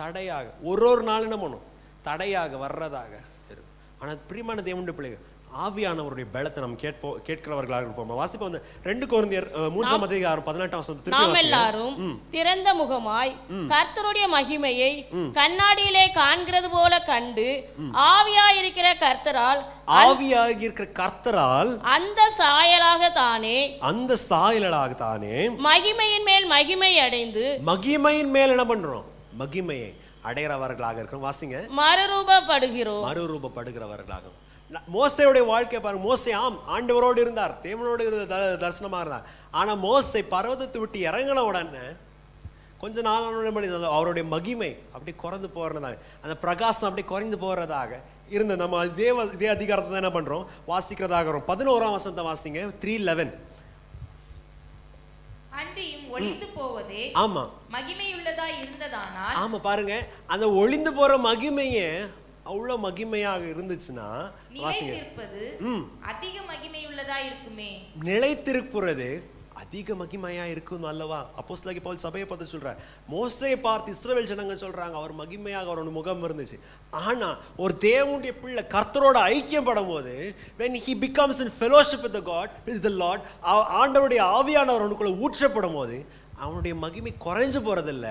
தடையாக ஒரு ஒரு நாள் என்ன பண்ணும்? தடையாக வர்றதாக இருக்கும். ஆனால் பிரியமான தேவனுடைய பிள்ளைகள் ஆவியானவருடைய பலத்தை நம்ம கேட்போம் கேட்கிறவர்களாக இருப்போம். வாசிப்போம் வந்து ரெண்டு குழந்தையர் மூன்றாம் அதிகாரம் பதினெட்டாம் திருப்பி நாம். எல்லாரும் திறந்த முகமாய் கர்த்தருடைய மகிமையை கண்ணாடியிலே காண்கிறது போல கண்டு ஆவியாயிருக்கிற கர்த்தரால் ஆவியாகி இருக்கிற கர்த்தரால் அந்த சாயலாக தானே அந்த சாயலாக தானே மகிமையின் மேல் மகிமை அடைந்து மகிமையின் மேல் என்ன பண்றோம்? மகிமையை அடைகிறவர்களாக இருக்கிறோம். வாசிங்க. மறுரூபப்படுகிறோம். மறுரூபப்படுகிறவர்களாக. மோசையுடைய வாழ்க்கை பாருங்க மோசை ஆம் ஆண்டவரோடு இருந்தார் தேவனோடு இருந்த த- தரிசனமா இருந்தார். ஆனா மோசை பர்வதத்தை விட்டு இறங்கின உடனே கொஞ்ச நாள் அவருடைய மகிமை அப்படி குறைந்து போறதாக அந்த பிரகாசம் அப்படி குறைந்து போறதாக இருந்த நம்ம தேவ இதே அதிகாரத்தை என்ன பண்றோம்? வாசிக்கிறதாக பதினோராம் வசனத்தை வாசிங்க. த்ரீ லெவன் அன்றியும் ஒளிந்து போவதே ஆமா. மகிமையுள்ளதா இருந்ததானால் ஆமா பாருங்க. அந்த ஒளிந்து போற மகிமையே அவ்வளவு மகிமையாக இருந்துச்சுன்னா அதிக மகிமையுள்ளதா இருக்குமே. நிலைத்திருப்புறது அதிக மகிமையா இருக்கும் அல்லவா? அப்போஸ்தலனாகிய பவுல் சபையை பார்த்து சொல்றார் மோசையை பார்த்து இஸ்ரவேல் ஜனங்க சொல்றாங்க அவர் மகிமையாக அவரோட முகம் இருந்துச்சு. ஆனா ஒரு தேவனுடைய பிள்ளை கர்த்தரோட ஐக்கியம் when he becomes in fellowship with the god with the lord ஆ- ஆண்டவருடைய ஆவியானவர் அவனுக்குள்ள ஊற்றப்படும் போது அவனுடைய மகிமை குறைஞ்சு போறதில்ல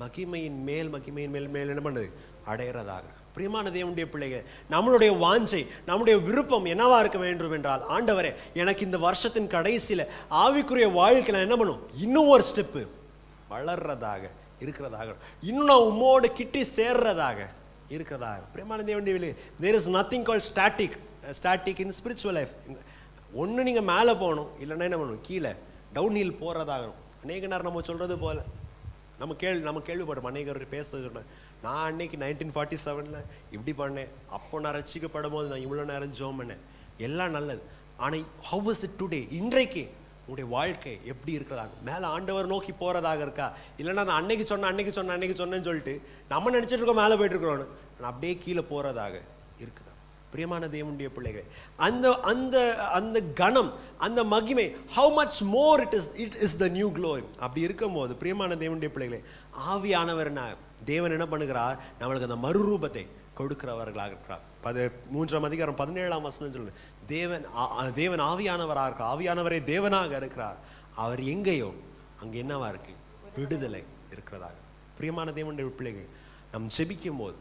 மகிமையின் மேல் மகிமையின் மேல் மேல் என்ன பண்ணுது? அடையிறதாக. பிரியமான தேவனுடைய பிள்ளைகள் நம்மளுடைய வாஞ்சை நம்முடைய விருப்பம் என்னவா இருக்க வேண்டும் என்றால் ஆண்டவரே எனக்கு இந்த வருஷத்தின் கடைசியில் ஆவிக்குரிய வாழ்க்கையில் என்ன பண்ணும்? இன்னும் ஒரு ஸ்டெப்பு வளர்றதாக இருக்கிறதாக. இன்னும் நான் உம்மோடு கிட்டி சேர்றதாக இருக்கிறதாக. பிரியமான தேவனுடைய there is nothing call static static in spiritual life ஒன்று நீங்கள் மேலே போகணும் இல்லைன்னா என்ன பண்ணணும் கீழே. டவுன் ஹில் போகிறதாகணும் அநேக நேரம் நம்ம சொல்கிறது போல. நம்ம கேள்வி நம்ம கேள்விப்பட்டோம் அநேகர் பேசுகிறேன் நான் அன்னைக்கு நைன்டீன் ஃபார்ட்டி செவனில் இப்படி பண்ணேன். அப்போ நான் ரசிக்கப்படும் போது நான் இவ்வளோ நேரம் ஜோம் பண்ணேன். எல்லாம் நல்லது. ஆனால் ஹவ் இஸ் இட் டுடே இன்றைக்கு உங்களுடைய வாழ்க்கை எப்படி இருக்கிறதாக? மேலே ஆண்டவர் நோக்கி போகிறதாக இருக்கா? இல்லைன்னா நான் அன்னைக்கு சொன்னேன் அன்னைக்கு சொன்னேன் அன்னைக்கு சொன்னேன்னு சொல்லிட்டு நம்ம நினச்சிட்டு இருக்கோம் மேலே போயிட்டுருக்கிறோன்னு நான் அப்படியே கீழே போகிறதாக இருக்குதா? பிரியமான தேவனுடைய பிள்ளைகளே அந்த அந்த அந்த கணம் அந்த மகிமை how much more it is it is the new glory அப்படி இருக்கும்போது பிரியமான தேவனுடைய பிள்ளைகளே ஆவியானவர் என்ன தேவன் என்ன பண்ணுகிறார்? நம்மளுக்கு அந்த மறுரூபத்தை கொடுக்கிறவர்களாக இருக்கிறார். பது மூன்றாம் அதிகாரம் பதினேழாம் வசனம் சொல்லு தேவன் தேவன் ஆவியானவராக இருக்கிறார். ஆவியானவரே தேவனாக இருக்கிறார். அவர் எங்கேயோ அங்கே என்னவா இருக்கு? விடுதலை இருக்கிறதாக. பிரியமான தேவனுடைய பிள்ளைகள் நம் ஜெபிக்கும் போது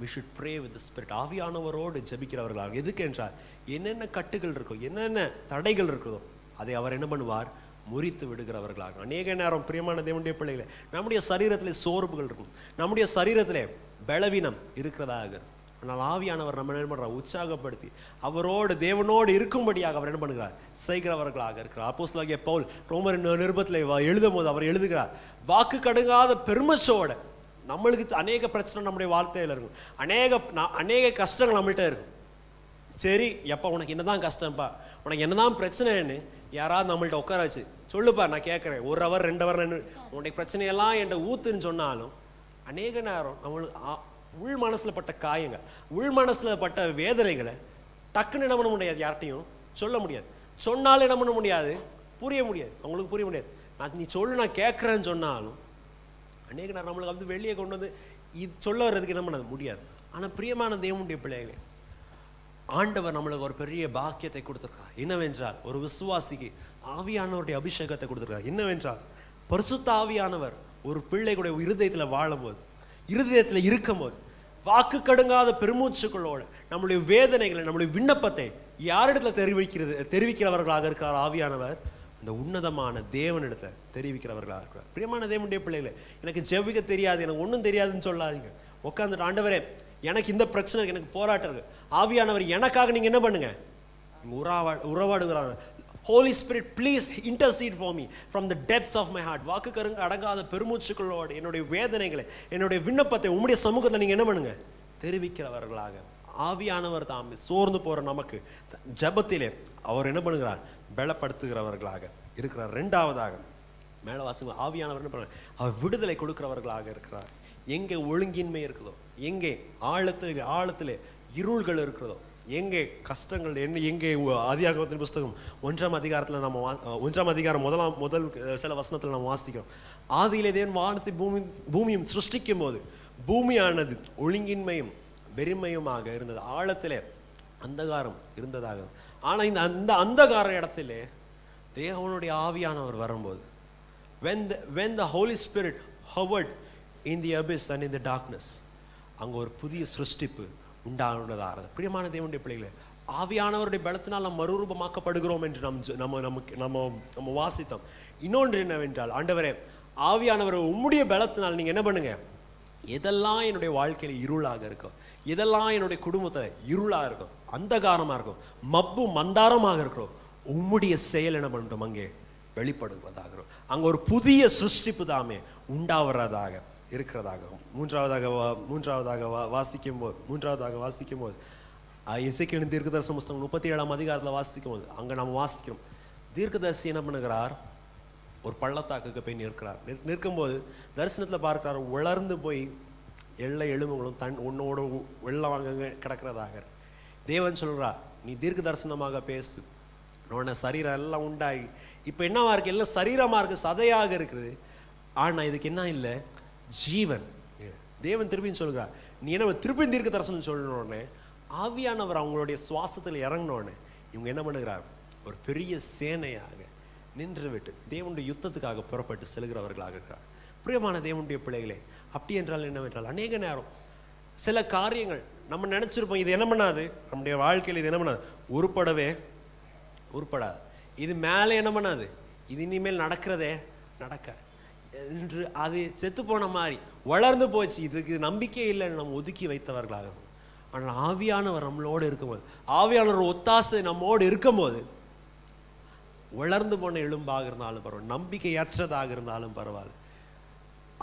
we should pray with spirit ஆவியானவரோடு ஜெபிக்கிறவர்களாக. எதுக்கு என்றால் என்னென்ன கட்டுகள் இருக்கோ என்னென்ன தடைகள் இருக்குதோ அதை அவர் என்ன பண்ணுவார்? முறித்து விடுகிறவர்களாக. அநேக நேரம் பிரியமான தேவனுடைய பிள்ளைகளை நம்முடைய சரீரத்தில் சோர்வுகள் இருக்கும். நம்முடைய சரீரத்திலே பலவீனம் இருக்கிறதாக. ஆனால் ஆவியானவர் நம்ம என்ன பண்ணுறார்? உற்சாகப்படுத்தி அவரோடு தேவனோடு இருக்கும்படியாக அவர் என்ன பண்ணுகிறார்? செய்கிறவர்களாக இருக்கிறார். அப்போஸ்தலனாகிய பவுல் ரோமர் நிருபத்தில் எழுதும் போது அவர் எழுதுகிறார் வாக்கு கடுங்காத பெருமச்சோட நம்மளுக்கு அநேக பிரச்சனை நம்முடைய வாழ்க்கையில் இருக்கும். அநேக அநேக கஷ்டங்கள் நம்மள்கிட்ட இருக்கும். சரி எப்போ உனக்கு என்னதான் கஷ்டம்ப்பா? உனக்கு என்னதான் பிரச்சனைன்னு யாராவது நம்மள்ட்ட உட்கார வச்சு சொல்லுப்பா நான் கேட்குறேன் ஒரு ஹவர் ரெண்டு ஹவர் உன்னுடைய பிரச்சனையெல்லாம் என்கிட்ட ஊத்துன்னு சொன்னாலும் அநேக நேரம் நம்மளுக்கு ஆ- உள் மனசில் பட்ட காயங்கள் உள் மனசில் பட்ட வேதனைகளை டக்குன்னு என்ன பண்ண முடியாது யார்கிட்டையும் சொல்ல முடியாது. சொன்னாலும் என்ன பண்ண முடியாது? புரிய முடியாது. அவங்களுக்கு புரிய முடியாது. நான் நீ சொல்லு நான் கேட்குறேன்னு சொன்னாலும் அநேக நேரம் நம்மளுக்கு வந்து வெளியே கொண்டு வந்து இது சொல்ல வர்றதுக்கு என்ன பண்ண முடியாது. ஆனால் பிரியமான தேவனுடைய பிள்ளைகளே ஆண்டவர் நம்மளுக்கு ஒரு பெரிய பாக்கியத்தை கொடுத்துருக்கார். என்னவென்றால் ஒரு விசுவாசிக்கு ஆவியானவருடைய அபிஷேகத்தை கொடுத்துருக்கார். என்னவென்றால் பரிசுத்த ஆவியானவர் ஒரு பிள்ளைகளுடைய இருதயத்தில் வாழும்போது இருதயத்தில் இருக்கும்போது வாக்கு கடுங்காத பெருமூச்சுக்களோட நம்மளுடைய வேதனைகளை நம்மளுடைய விண்ணப்பத்தை யாரிடத்துல தெரிவிக்கிறது தெரிவிக்கிறவர்களாக இருக்கிறார் ஆவியானவர்? அந்த உன்னதமான தேவனிடத்தில் தெரிவிக்கிறவர்களாக இருக்கிறார். பிரியமான தேவனுடைய பிள்ளைகளை எனக்கு ஜெவிக்க தெரியாது எனக்கு ஒன்றும் தெரியாதுன்னு சொல்லாதீங்க. உட்காந்துட்டு ஆண்டவரே எனக்கு இந்த பிரச்சனை இருக்கு, எனக்கு போராட்டம் இருக்கு. ஆவியானவர் எனக்காக நீங்க என்ன பண்ணுங்க? உறவா உறவாடுகிறாங்க Holy Spirit please intercede for me from the depths of my heart வாக்கு கருங்க அடங்காத பெருமூச்சுக்களோட என்னுடைய வேதனைகளை என்னுடைய விண்ணப்பத்தை உம்முடைய சமூகத்தை நீங்கள் என்ன பண்ணுங்க? தெரிவிக்கிறவர்களாக. ஆவியானவர் தாம் சோர்ந்து போகிற நமக்கு ஜபத்திலே ஜெபத்திலே அவர் என்ன பண்ணுகிறார்? பலப்படுத்துகிறவர்களாக இருக்கிறார். ரெண்டாவதாக மேலே வாசங்க ஆவியானவர் என்ன பண்றார்? அவர் விடுதலை கொடுக்கிறவர்களாக இருக்கிறார். எங்கே ஒழுங்கின்மை இருக்குதோ எங்கே ஆழத்தில் ஆழத்தில் இருள்கள் இருக்கிறதோ எங்கே கஷ்டங்கள் என்ன எங்கே உ- ஆதியாகமத்தின் புஸ்தகம் ஒன்றாம் அதிகாரத்தில் நம்ம வா- ஒன்றாம் அதிகாரம் முதலாம் முதல் சில வசனத்தில் நம்ம வாசிக்கிறோம். ஆதியிலே தேவன் வானத்தை பூமி பூமியும் சிருஷ்டிக்கும் போது பூமியானது ஒழுங்கின்மையும் வெறுமையுமாக இருந்தது. ஆழத்திலே அந்தகாரம் இருந்ததாக. ஆனால் இந்த அந்த அந்தகார இடத்துல தேவனுடைய ஆவியானவர் வரும்போது when the when the Holy Spirit hovered in the abyss and in the darkness அங்கே ஒரு புதிய சிருஷ்டிப்பு உண்டானதாக. பிரியமான தேவனுடைய பிள்ளைகளே ஆவியானவருடைய பலத்தினால் நாம் மறுரூபமாக்கப்படுகிறோம் என்று நம் நம்ம நமக்கு நம்ம நம்ம வாசித்தோம். இன்னொன்று என்னவென்றால் ஆண்டவரே ஆவியானவர் உம்முடைய பலத்தினால் நீங்கள் என்ன பண்ணுங்க? எதெல்லாம் என்னுடைய வாழ்க்கையில் இருளாக இருக்கும் எதெல்லாம் என்னுடைய குடும்பத்தை இருளாக இருக்கும் அந்தகாரமாக இருக்கும் மப்பு மந்தாரமாக இருக்கிறோம் உம்முடைய செயல் என்ன பண்ணட்டும் அங்கே வெளிப்படுகிறதாகிறோம் அங்கே ஒரு புதிய சிருஷ்டிப்பு தாமே உண்டாகிறதாக இருக்கிறதாகவும். மூன்றாவதாக வா- மூன்றாவதாக வா வாசிக்கும் போது மூன்றாவதாக வாசிக்கும் போது இசைக்கிழந்து தீர்க்கதரிசன புஸ்தகம் முப்பத்தி ஏழாம் அதிகாரத்தில் வாசிக்கும் போது அங்கே நம்ம வாசிக்கிறோம். தீர்க்கதரிசி என்ன பண்ணுகிறார்? ஒரு பள்ளத்தாக்குக்கு போய் நிற்கிறார். நிற்- நிற்கும்போது தரிசனத்தில் பார்க்கிறார் உலர்ந்து போய் எல்லா எலும்புகளும் தன் உன்னோட உ- வெள்ளம் கிடக்கிறதாக. தேவன் சொல்கிறா நீ தீர்க்க தரிசனமாக பேசு உன்ன சரீரம் எல்லாம் உண்டாகி இப்போ என்னவா இருக்குது எல்லாம் சரீரமாக இருக்குது சதையாக இருக்குது. ஆனால் இதுக்கு என்ன இல்லை? ஜீவன். தேவன் திருப்பியும் சொல்கிறார் நீ என்ன திருப்பி தீர்க்க தரிசனம் சொல்லணும் ஆவியானவர் அவங்களுடைய சுவாசத்தில் இறங்கின இவங்க என்ன பண்ணுகிறார்? ஒரு பெரிய சேனையாக நின்று விட்டு தேவனுடைய யுத்தத்துக்காக புறப்பட்டு செல்கிறவர்களாக இருக்கிறார். பிரியமான தேவனுடைய பிள்ளைகளே அப்படி என்றால் என்னவென்றால் அநேக நேரம் சில காரியங்கள் நம்ம நினச்சிருப்போம் இது என்ன பண்ணாது? நம்முடைய வாழ்க்கையில் இது என்ன பண்ணாது? உருப்படவே உருப்படாது. இது மேலே என்ன பண்ணாது? இது இனிமேல் நடக்கிறதே நடக்க என்று அது செத்து போன மாதிரி வளர்ந்து போச்சு. இதுக்கு நம்பிக்கை இல்லைன்னு நம்ம ஒதுக்கி வைத்தவர்களாக. ஆனால் ஆவியானவர் நம்மளோடு இருக்கும்போது ஆவியானவர் ஒத்தாசை நம்மோடு இருக்கும்போது வளர்ந்து போன எலும்பாக இருந்தாலும் பரவாயில்ல நம்பிக்கையற்றதாக இருந்தாலும் பரவாயில்ல.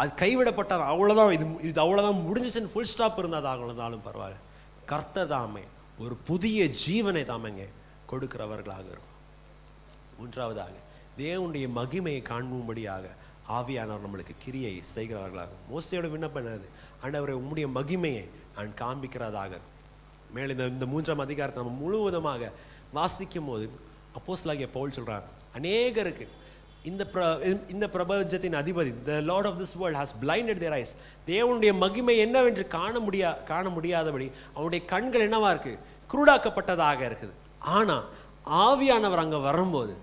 அது கைவிடப்பட்டது அவ்வளோதான் இது இது அவ்வளோதான் முடிஞ்சிச்சுன்னு ஃபுல் ஸ்டாப் இருந்ததாக இருந்தாலும் பரவாயில்ல. கர்த்த தாமே ஒரு புதிய ஜீவனை தாமங்க கொடுக்கிறவர்களாக இருக்கும் மூன்றாவதாக தேவனுடைய மகிமையை காண்பும்படியாக ஆவியானவர் நம்மளுக்கு கிரியை செய்கிறவர்களாக மோசையோட விண்ணப்பம் என்னது? ஆண்டவரை உம்முடைய மகிமையை நான் காண்பிக்கிறதாக. மேலே இந்த இந்த மூன்றாம் அதிகாரத்தை நம்ம முழுவதுமாக வாசிக்கும் போது அப்போஸ்லாகிய பவுல் சொல்கிறார் அநேகருக்கு இந்த பிர இந்த பிரபஞ்சத்தின் அதிபதி the lord of this world has blinded their eyes தேவனுடைய மகிமை என்னவென்று காண முடியா காண முடியாதபடி அவனுடைய கண்கள் என்னவாக இருக்குது குருடாக்கப்பட்டதாக இருக்குது. ஆனால் ஆவியானவர் அங்கே வரும்போது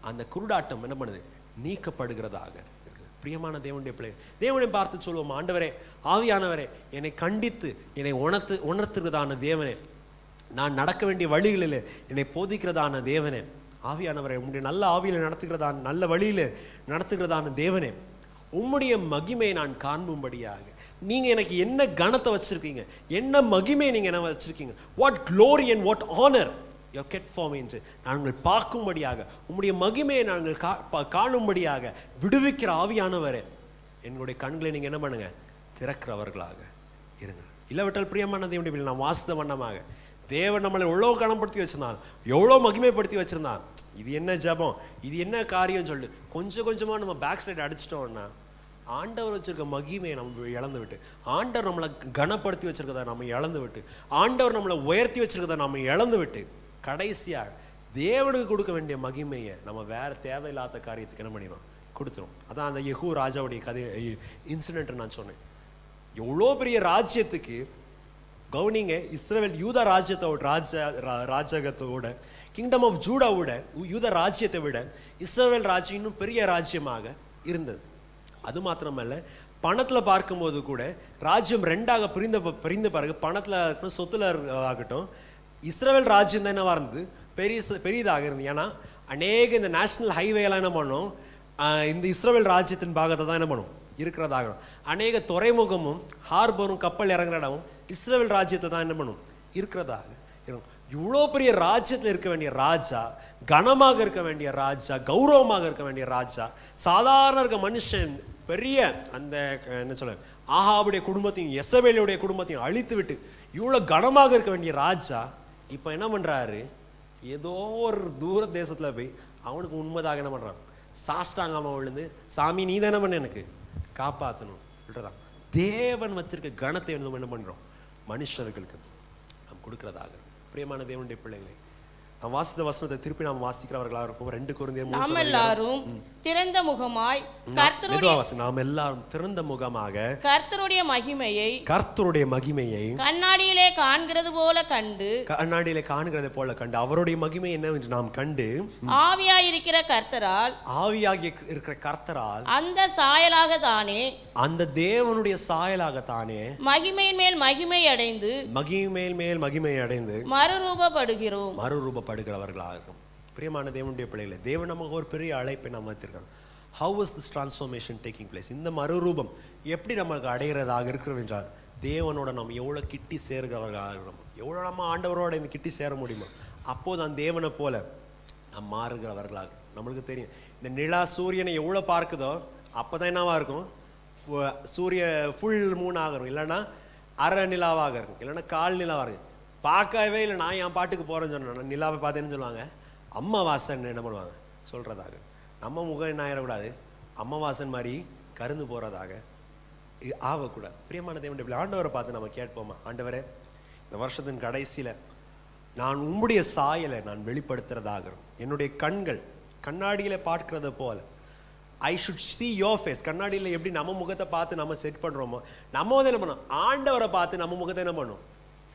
அந்த குருடாட்டம் என்ன பண்ணுது? நீக்கப்படுகிறதாக. இருக்குது பிரியமான தேவனுடைய பிள்ளை தேவனை பார்த்து சொல்லுவோம் ஆண்டவரே ஆவியானவரே என்னை கண்டித்து என்னை உணர்த்து உணர்த்துகிறதான தேவனே. நான் நடக்க வேண்டிய வழிகளில் என்னை போதிக்கிறதான தேவனே. ஆவியானவரே உம்முடைய நல்ல ஆவியில் நடத்துகிறதான நல்ல வழியில் நடத்துகிறதான தேவனே. உம்முடைய மகிமையை நான் காண்பும்படியாக. நீங்கள் எனக்கு என்ன கணத்தை வச்சுருக்கீங்க? என்ன மகிமை நீங்கள் என்ன வச்சுருக்கீங்க? What glory and what honour get from என்று நாங்கள் பார்க்கும்படியாக உம்முடைய மகிமையை நாங்கள் கா- பா- காணும்படியாக விடுவிக்கிற ஆவியானவரே. எங்களுடைய கண்களை நீங்கள் என்ன பண்ணுங்க? திறக்கிறவர்களாக இருங்கள். இல்லாவிட்டால் பிரியமான தேவனுடைய நான் வாசித்த வண்ணமாக. தேவன் நம்மளை எவ்வளோ கனப்படுத்தி வச்சிருந்தான் எவ்வளோ மகிமைப்படுத்தி வச்சுருந்தான் இது என்ன ஜெபம்? இது என்ன காரியம் சொல்லு. கொஞ்சம் கொஞ்சமாக நம்ம பேக் சைடு அடிச்சிட்டோம்னா ஆண்டவர் வச்சுருக்க மகிமையை நம்ம இழந்து விட்டு ஆண்டவர் நம்மளை கனப்படுத்தி வச்சுருக்கதை நம்ம இழந்து விட்டு ஆண்டவர் நம்மளை உயர்த்தி வச்சுருக்கதை நம்ம இழந்து விட்டு கடைசியாக தேவனுக்கு கொடுக்க வேண்டிய மகிமையை நம்ம வேற தேவையில்லாத காரியத்துக்கு என்ன பண்ணிடும் கொடுத்துரும். அதான் அந்த யஹூ ராஜாவுடைய கதை இன்சிடென்ட் நான் சொன்னேன். எவ்வளோ பெரிய ராஜ்யத்துக்கு கவுனிங்க இஸ்ரேல் யூத ராஜ்யத்தோட ராஜா ரா- ராஜகத்தோட கிங்டம் ஆஃப் ஜூடாவோட யூத ராஜ்யத்தை விட இஸ்ரேல் ராஜ்யம் இன்னும் பெரிய ராஜ்யமாக இருந்தது. அது மாத்திரமல்ல பணத்தில் பார்க்கும்போது கூட ராஜ்யம் ரெண்டாக பிரிந்த பிரிந்த பிறகு பணத்தில் இருக்கட்டும் சொத்துல ஆகட்டும் இஸ்ரேல் ராஜ்யம் தான் என்னவா இருந்தது பெரிய பெரியதாக இருந்தது. ஏன்னா அநேக இந்த நேஷனல் ஹைவே எல்லாம் என்ன பண்ணும்? இந்த இஸ்ரேல் ராஜ்யத்தின் பாகத்தை தான் என்ன பண்ணும்? இருக்கிறதாக. அநேக துறைமுகமும் ஹார்பரும் கப்பல் இறங்குற இடமும் இஸ்ரேல் ராஜ்யத்தை தான் என்ன பண்ணும்? இருக்கிறதாக. இருக்கும் இவ்வளோ பெரிய ராஜ்யத்தில் இருக்க வேண்டிய ராஜா கனமாக இருக்க வேண்டிய ராஜா கௌரவமாக இருக்க வேண்டிய ராஜா சாதாரண இருக்க மனுஷன் பெரிய அந்த என்ன சொல்ல ஆஹாவுடைய குடும்பத்தையும் எசவேலியுடைய குடும்பத்தையும் அழித்து விட்டு இவ்வளோ கனமாக இருக்க வேண்டிய ராஜா இப்போ என்ன பண்றாரு? ஏதோ ஒரு தூர தேசத்துல போய் அவனுக்கு உண்மைதாக என்ன பண்றான்? சாஷ்டாங்கமா விழுந்து சாமி நீ தானே பண்ண எனக்கு? காப்பாற்றணும் சொல்கிறதான் தேவன் வச்சிருக்க கணத்தை வந்து என்ன பண்ணுறோம் மனுஷர்களுக்கு நாம் கொடுக்குறதாக. பிரியமான தேவனுடைய பிள்ளைகளை நாம் வாசித்த வசனத்தை திருப்பி நாம் வாசிக்கிறவர்களாக இருக்கும் ரெண்டு குருந்தியர் மூன்று நாம். எல்லாரும் திறந்த முகமாய் கர்த்தருடைய. நாம் எல்லாரும் திறந்த முகமாக கர்த்தருடைய மகிமையை கர்த்தருடைய மகிமையை கண்ணாடியிலே காண்கிறது போல கண்டு கண்ணாடியிலே காணுகிறதை போல கண்டு. அவருடைய மகிமை என்னவென்று நாம் கண்டு ஆவியாயிருக்கிற கர்த்தரால் ஆவியாகி இருக்கிற கர்த்தரால் அந்த சாயலாக தானே அந்த தேவனுடைய சாயலாகத்தானே மகிமையின் மேல் மகிமை அடைந்து மகிமேல் மேல் மகிமை அடைந்து மறுரூபப்படுகிறோம். மறுரூபப்படுகிறவர்களாக இருக்கும் பிரியமான தேவனுடைய பிள்ளைகளை தேவன் நமக்கு ஒரு பெரிய அழைப்பை நம்ம வைத்திருக்காங்க how is this transformation taking place இந்த மறுரூபம் எப்படி நமக்கு அடைகிறதாக இருக்கிறது என்றால் தேவனோட நம்ம எவ்வளோ கிட்டி சேர்கிறவர்களாக இருக்கிறோம் எவ்வளோ நம்ம ஆண்டவரோட இந்த கிட்டி சேர முடியுமோ அப்போது அந்த தேவனை போல நாம் மாறுகிறவர்களாக. நம்மளுக்கு தெரியும் இந்த நிலா சூரியனை எவ்வளோ பார்க்குதோ அப்போ தான் என்னவா இருக்கும்? சூரிய ஃபுல் மூணாக இருக்கும். இல்லைன்னா அரை நிலாவாக இருக்கும். இல்லைன்னா கால் நிலாவாக இருக்கும். பார்க்கவே இல்லை. நான் என் பாட்டுக்கு போகிறேன்னு சொன்னேன். நிலாவை பார்த்தேன்னு சொல்லுவாங்க. அம்மாவாசன் என்ன பண்ணுவாங்க? சொல்கிறதாக நம்ம முகம் என்ன ஆயிடக்கூடாது? அம்மாவாசன் மாதிரி கருந்து போகிறதாக இது ஆகக்கூடாது. பிரியமான தேவன் இப்படி ஆண்டவரை பார்த்து நம்ம கேட்போமா? ஆண்டவரே இந்த வருஷத்தின் கடைசியில் நான் உம்முடைய சாயலை நான் வெளிப்படுத்துகிறதாக என்னுடைய கண்கள் கண்ணாடியில் பார்க்கறத போல. I should see your face கண்ணாடியில் எப்படி நம்ம முகத்தை பார்த்து நம்ம செட் பண்ணுறோமோ நம்ம வந்து என்ன பண்ணோம் ஆண்டவரை பார்த்து நம்ம முகத்தை என்ன பண்ணும்?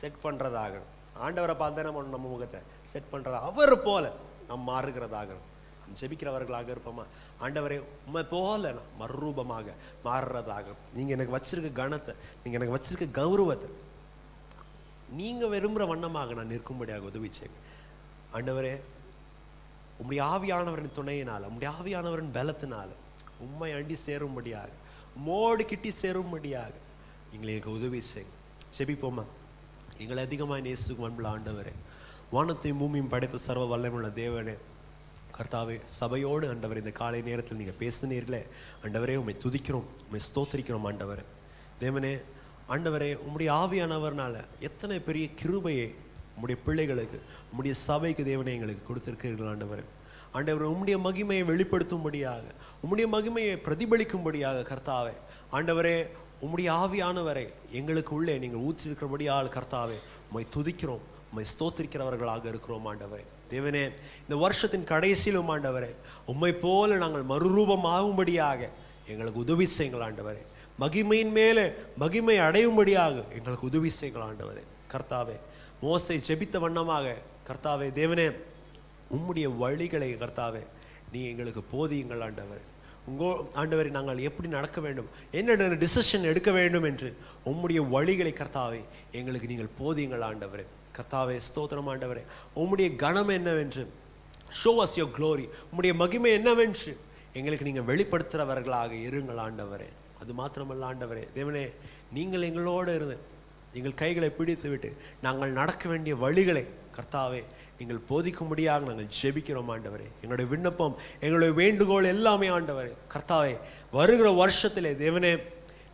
செட் பண்ணுறதாகணும் ஆண்டவரை பார்த்து நம்ம நம்ம முகத்தை செட் பண்ணுறதா அவர் போல நாம் மாறுகிறதாகணும். ஜெபிக்கிறவர்களாக இருப்போமா? ஆண்டவரே உண்மை போல நான் மறுரூபமாக மாறுறதாக நீங்கள் எனக்கு வச்சிருக்க கணத்தை நீங்கள் எனக்கு வச்சிருக்க கௌரவத்தை நீங்கள் விரும்புகிற வண்ணமாக நான் நிற்கும்படியாக உதவி செய்யுங்க ஆண்டவரே உம்முடைய ஆவியானவரின் துணையினால் உம்முடைய ஆவியானவரின் பலத்தினால் உண்மை அண்டி சேரும்படியாக மோடு கிட்டி சேரும்படியாக எங்களுக்கு உதவி செய்யுங்க செபிப்போமா எங்களை அதிகமாக நேசுக்கு அன்புள்ள ஆண்டவரே. வானத்தையும் பூமியும் படைத்த சர்வ வல்லமுள்ள தேவனே. கர்த்தாவே சபையோடு ஆண்டவர் இந்த காலை நேரத்தில் நீங்கள் பேசினீர்களே. ஆண்டவரே உம்மை துதிக்கிறோம் உண்மை ஸ்தோத்தரிக்கிறோம் ஆண்டவர். தேவனே ஆண்டவரே உம்முடைய ஆவியானவர்னால எத்தனை பெரிய கிருபையை உம்முடைய பிள்ளைகளுக்கு உம்முடைய சபைக்கு தேவனை எங்களுக்கு கொடுத்துருக்கீர்கள் ஆண்டவர். ஆண்டவர் உம்முடைய மகிமையை வெளிப்படுத்தும்படியாக உம்முடைய மகிமையை பிரதிபலிக்கும்படியாக கர்த்தாவே. ஆண்டவரே உம்முடைய ஆவியானவரை எங்களுக்கு உள்ளே நீங்கள் ஊற்றிருக்கிறபடியால் கர்த்தாவே உம்மை துதிக்கிறோம் உம்மை ஸ்தோத்திரிக்கிறவர்களாக இருக்கிறோம் ஆண்டவரே. தேவனே இந்த வருஷத்தின் கடைசியிலும் ஆண்டவரே உம்மை போல நாங்கள் மறுரூபமாகும்படியாக எங்களுக்கு உதவி செய்யுங்கள் ஆண்டவரே. மகிமையின் மேலே மகிமை அடையும்படியாக எங்களுக்கு உதவி செய்யுங்கள் ஆண்டவரே. கர்த்தாவே மோசை ஜெபித்த வண்ணமாக கர்த்தாவே தேவனே உம்முடைய வழிகளை கர்த்தாவே நீ எங்களுக்கு போதியுங்கள் ஆண்டவரே. உங்கோ ஆண்டவரை நாங்கள் எப்படி நடக்க வேண்டும்? என்ன டிசிஷன் எடுக்க வேண்டும் என்று? உம்முடைய வழிகளை கர்த்தாவே எங்களுக்கு நீங்கள் போதியுங்கள் ஆண்டவரே. கர்த்தாவே ஸ்தோத்திரம் ஆண்டவரே. உம்முடைய கணம் என்னவென்று? ஷோ அஸ் யோர் க்ளோரி உம்முடைய மகிமை என்னவென்று? எங்களுக்கு நீங்கள் வெளிப்படுத்துகிறவர்களாக இருங்கள் ஆண்டவரே. அது மாத்திரமல்ல ஆண்டவரே. தேவனே நீங்கள் எங்களோடு இருந்து எங்கள் கைகளை பிடித்து விட்டு நாங்கள் நடக்க வேண்டிய வழிகளை கர்த்தாவே நீங்கள் போதிக்கும்படியாக நாங்கள் ஜெபிக்கிறோம் ஆண்டவரே. எங்களுடைய விண்ணப்பம் எங்களுடைய வேண்டுகோள் எல்லாமே ஆண்டவரே. கர்த்தாவே வருகிற வருஷத்திலே தேவனே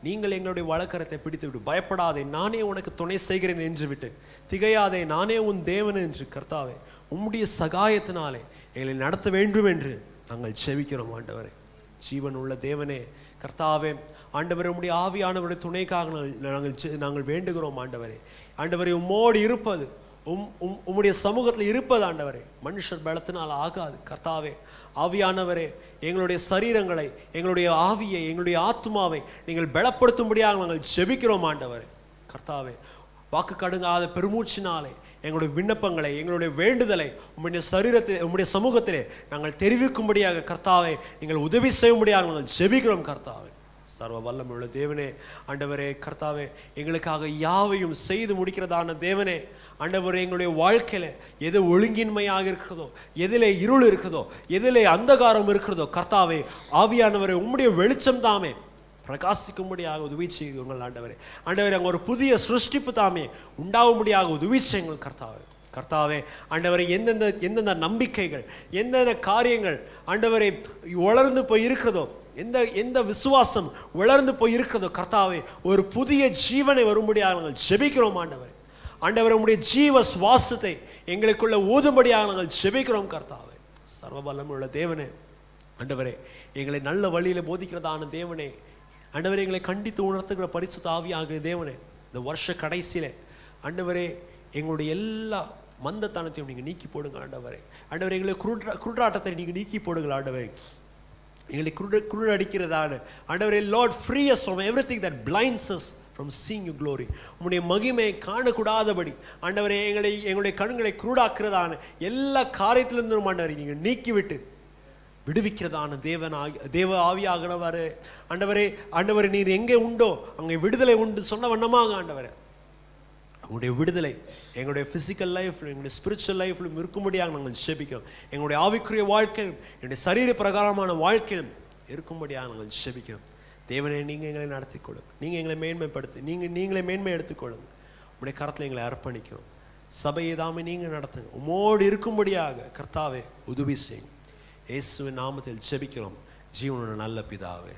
நீங்கள் எங்களுடைய வழக்கரத்தை பிடித்து விட்டு பயப்படாதே. நானே உனக்கு துணை செய்கிறேன் என்று விட்டு திகையாதே. நானே உன் தேவன் என்று கர்த்தாவே உம்முடைய சகாயத்தினாலே எங்களை நடத்த வேண்டும் என்று நாங்கள் செவிக்கிறோம் ஆண்டவரே. ஜீவன் உள்ள தேவனே கர்த்தாவே ஆண்டவரே உம்முடைய ஆவியானவருடைய துணைக்காக நாங்கள் நாங்கள் செ- நாங்கள் வேண்டுகிறோம் ஆண்டவரே. ஆண்டவரே உம்மோடு இருப்பது உம் உம் உம்முடைய சமூகத்தில் இருப்பது ஆண்டவரே. மனுஷர் பலத்தினால் ஆகாது. கர்த்தாவே ஆவியானவரே எங்களுடைய சரீரங்களை எங்களுடைய ஆவியை எங்களுடைய ஆத்மாவை நீங்கள் பலப்படுத்தும்படியாக நாங்கள் ஜெபிக்கிறோம் ஆண்டவரே. கர்த்தாவே வாக்கு கடுங்காத பெருமூச்சினாலே எங்களுடைய விண்ணப்பங்களை எங்களுடைய வேண்டுதலை உம்முடைய சரீரத்தில் உம்முடைய சமூகத்திலே நாங்கள் தெரிவிக்கும்படியாக கர்த்தாவே நீங்கள் உதவி செய்யும்படியாக நாங்கள் ஜெபிக்கிறோம் கர்த்தாவே. சர்வ வல்லமுள்ள தேவனே ஆண்டவரே கர்த்தாவே எங்களுக்காக யாவையும் செய்து முடிக்கிறதான தேவனே ஆண்டவரே எங்களுடைய வாழ்க்கையில எது ஒழுங்கின்மையாக இருக்கிறதோ எதிலே இருள் இருக்கிறதோ எதிலே அந்தகாரம் இருக்கிறதோ கர்த்தாவே ஆவியானவரே உம்முடைய வெளிச்சம் தாமே பிரகாசிக்கும்படியாக உதவி செய்யுங்கள் ஆண்டவரே. ஆண்டவரே அங்கே ஒரு புதிய சிருஷ்டிப்பு தாமே உண்டாகும்படியாக உதவி செய்யுங்கள் கர்த்தாவே. கர்த்தாவே ஆண்டவரை எந்தெந்த எந்தெந்த நம்பிக்கைகள் எந்தெந்த காரியங்கள் ஆண்டவரை வளர்ந்து போய் இருக்கிறதோ எந்த எந்த விசுவாசம் வளர்ந்து போய் இருக்கிறதோ கர்த்தாவே ஒரு புதிய ஜீவனை வரும்படியாக நாங்கள் ஜெபிக்கிறோம் ஆண்டவர். ஆண்டவர் உங்களுடைய ஜீவ சுவாசத்தை எங்களுக்குள்ள ஊதும்படியாக நாங்கள் ஜெபிக்கிறோம் கர்த்தாவே. சர்வபலம் உள்ள தேவனே ஆண்டவரே எங்களை நல்ல வழியில் போதிக்கிறதான தேவனே ஆண்டவரே எங்களை கண்டித்து உணர்த்துகிற பரிசு தாவியாகிற தேவனே இந்த வருஷ கடைசியில் ஆண்டவரே எங்களுடைய எல்லா மந்தத்தனத்தையும் நீங்கள் நீக்கி போடுங்க ஆண்டவரே. ஆண்டவரே எங்களை குருட்ரா குருடாட்டத்தை நீங்கள் நீக்கி போடுங்கள் ஆண்டவரே. எங்களை குருட குருட அடிக்கிறதான ஆண்டவரே Lord free us from everything that blinds from seeing you glory உம்முடைய மகிமையை காணக்கூடாதபடி ஆண்டவரே எங்களை எங்களுடைய கண்களை குருடாக்குறதான எல்லா காரியத்திலிருந்தும் ஆண்டவரை நீங்கள் நீக்கிவிட்டு விடுவிக்கிறதான தேவனாகி தேவ ஆவியாகிறவர். ஆண்டவரே ஆண்டவரே நீர் எங்கே உண்டோ அங்கே விடுதலை உண்டு சொன்ன வண்ணமாக ஆண்டவரே. உங்களுடைய விடுதலை எங்களுடைய ஃபிசிக்கல் லைஃப்ல எங்களுடைய ஸ்பிரிச்சுவல் லைஃப்லும் இருக்கும்படியாக நாங்கள் செபிக்கிறோம் எங்களுடைய ஆவிக்குரிய வாழ்க்கையிலும் என்னுடைய சரீர பிரகாரமான வாழ்க்கையிலும் இருக்கும்படியாக நாங்கள் செபிக்கிறோம் தேவனே நீங்கள் எங்களை நடத்தி கொடுங்க நீங்கள் எங்களை மேன்மைப்படுத்தி நீங்கள் நீங்களே மேன்மை எடுத்துக்கொள்ளுங்க உங்களுடைய கரத்தில் எங்களை அர்ப்பணிக்கிறோம். சபையை தாமே நீங்கள் நடத்துங்க. உமோடு இருக்கும்படியாக கர்த்தாவே உதவி செய்யுங்க. இயேசுவின் நாமத்தில் செபிக்கிறோம் ஜீவனோட நல்ல பிதாவே.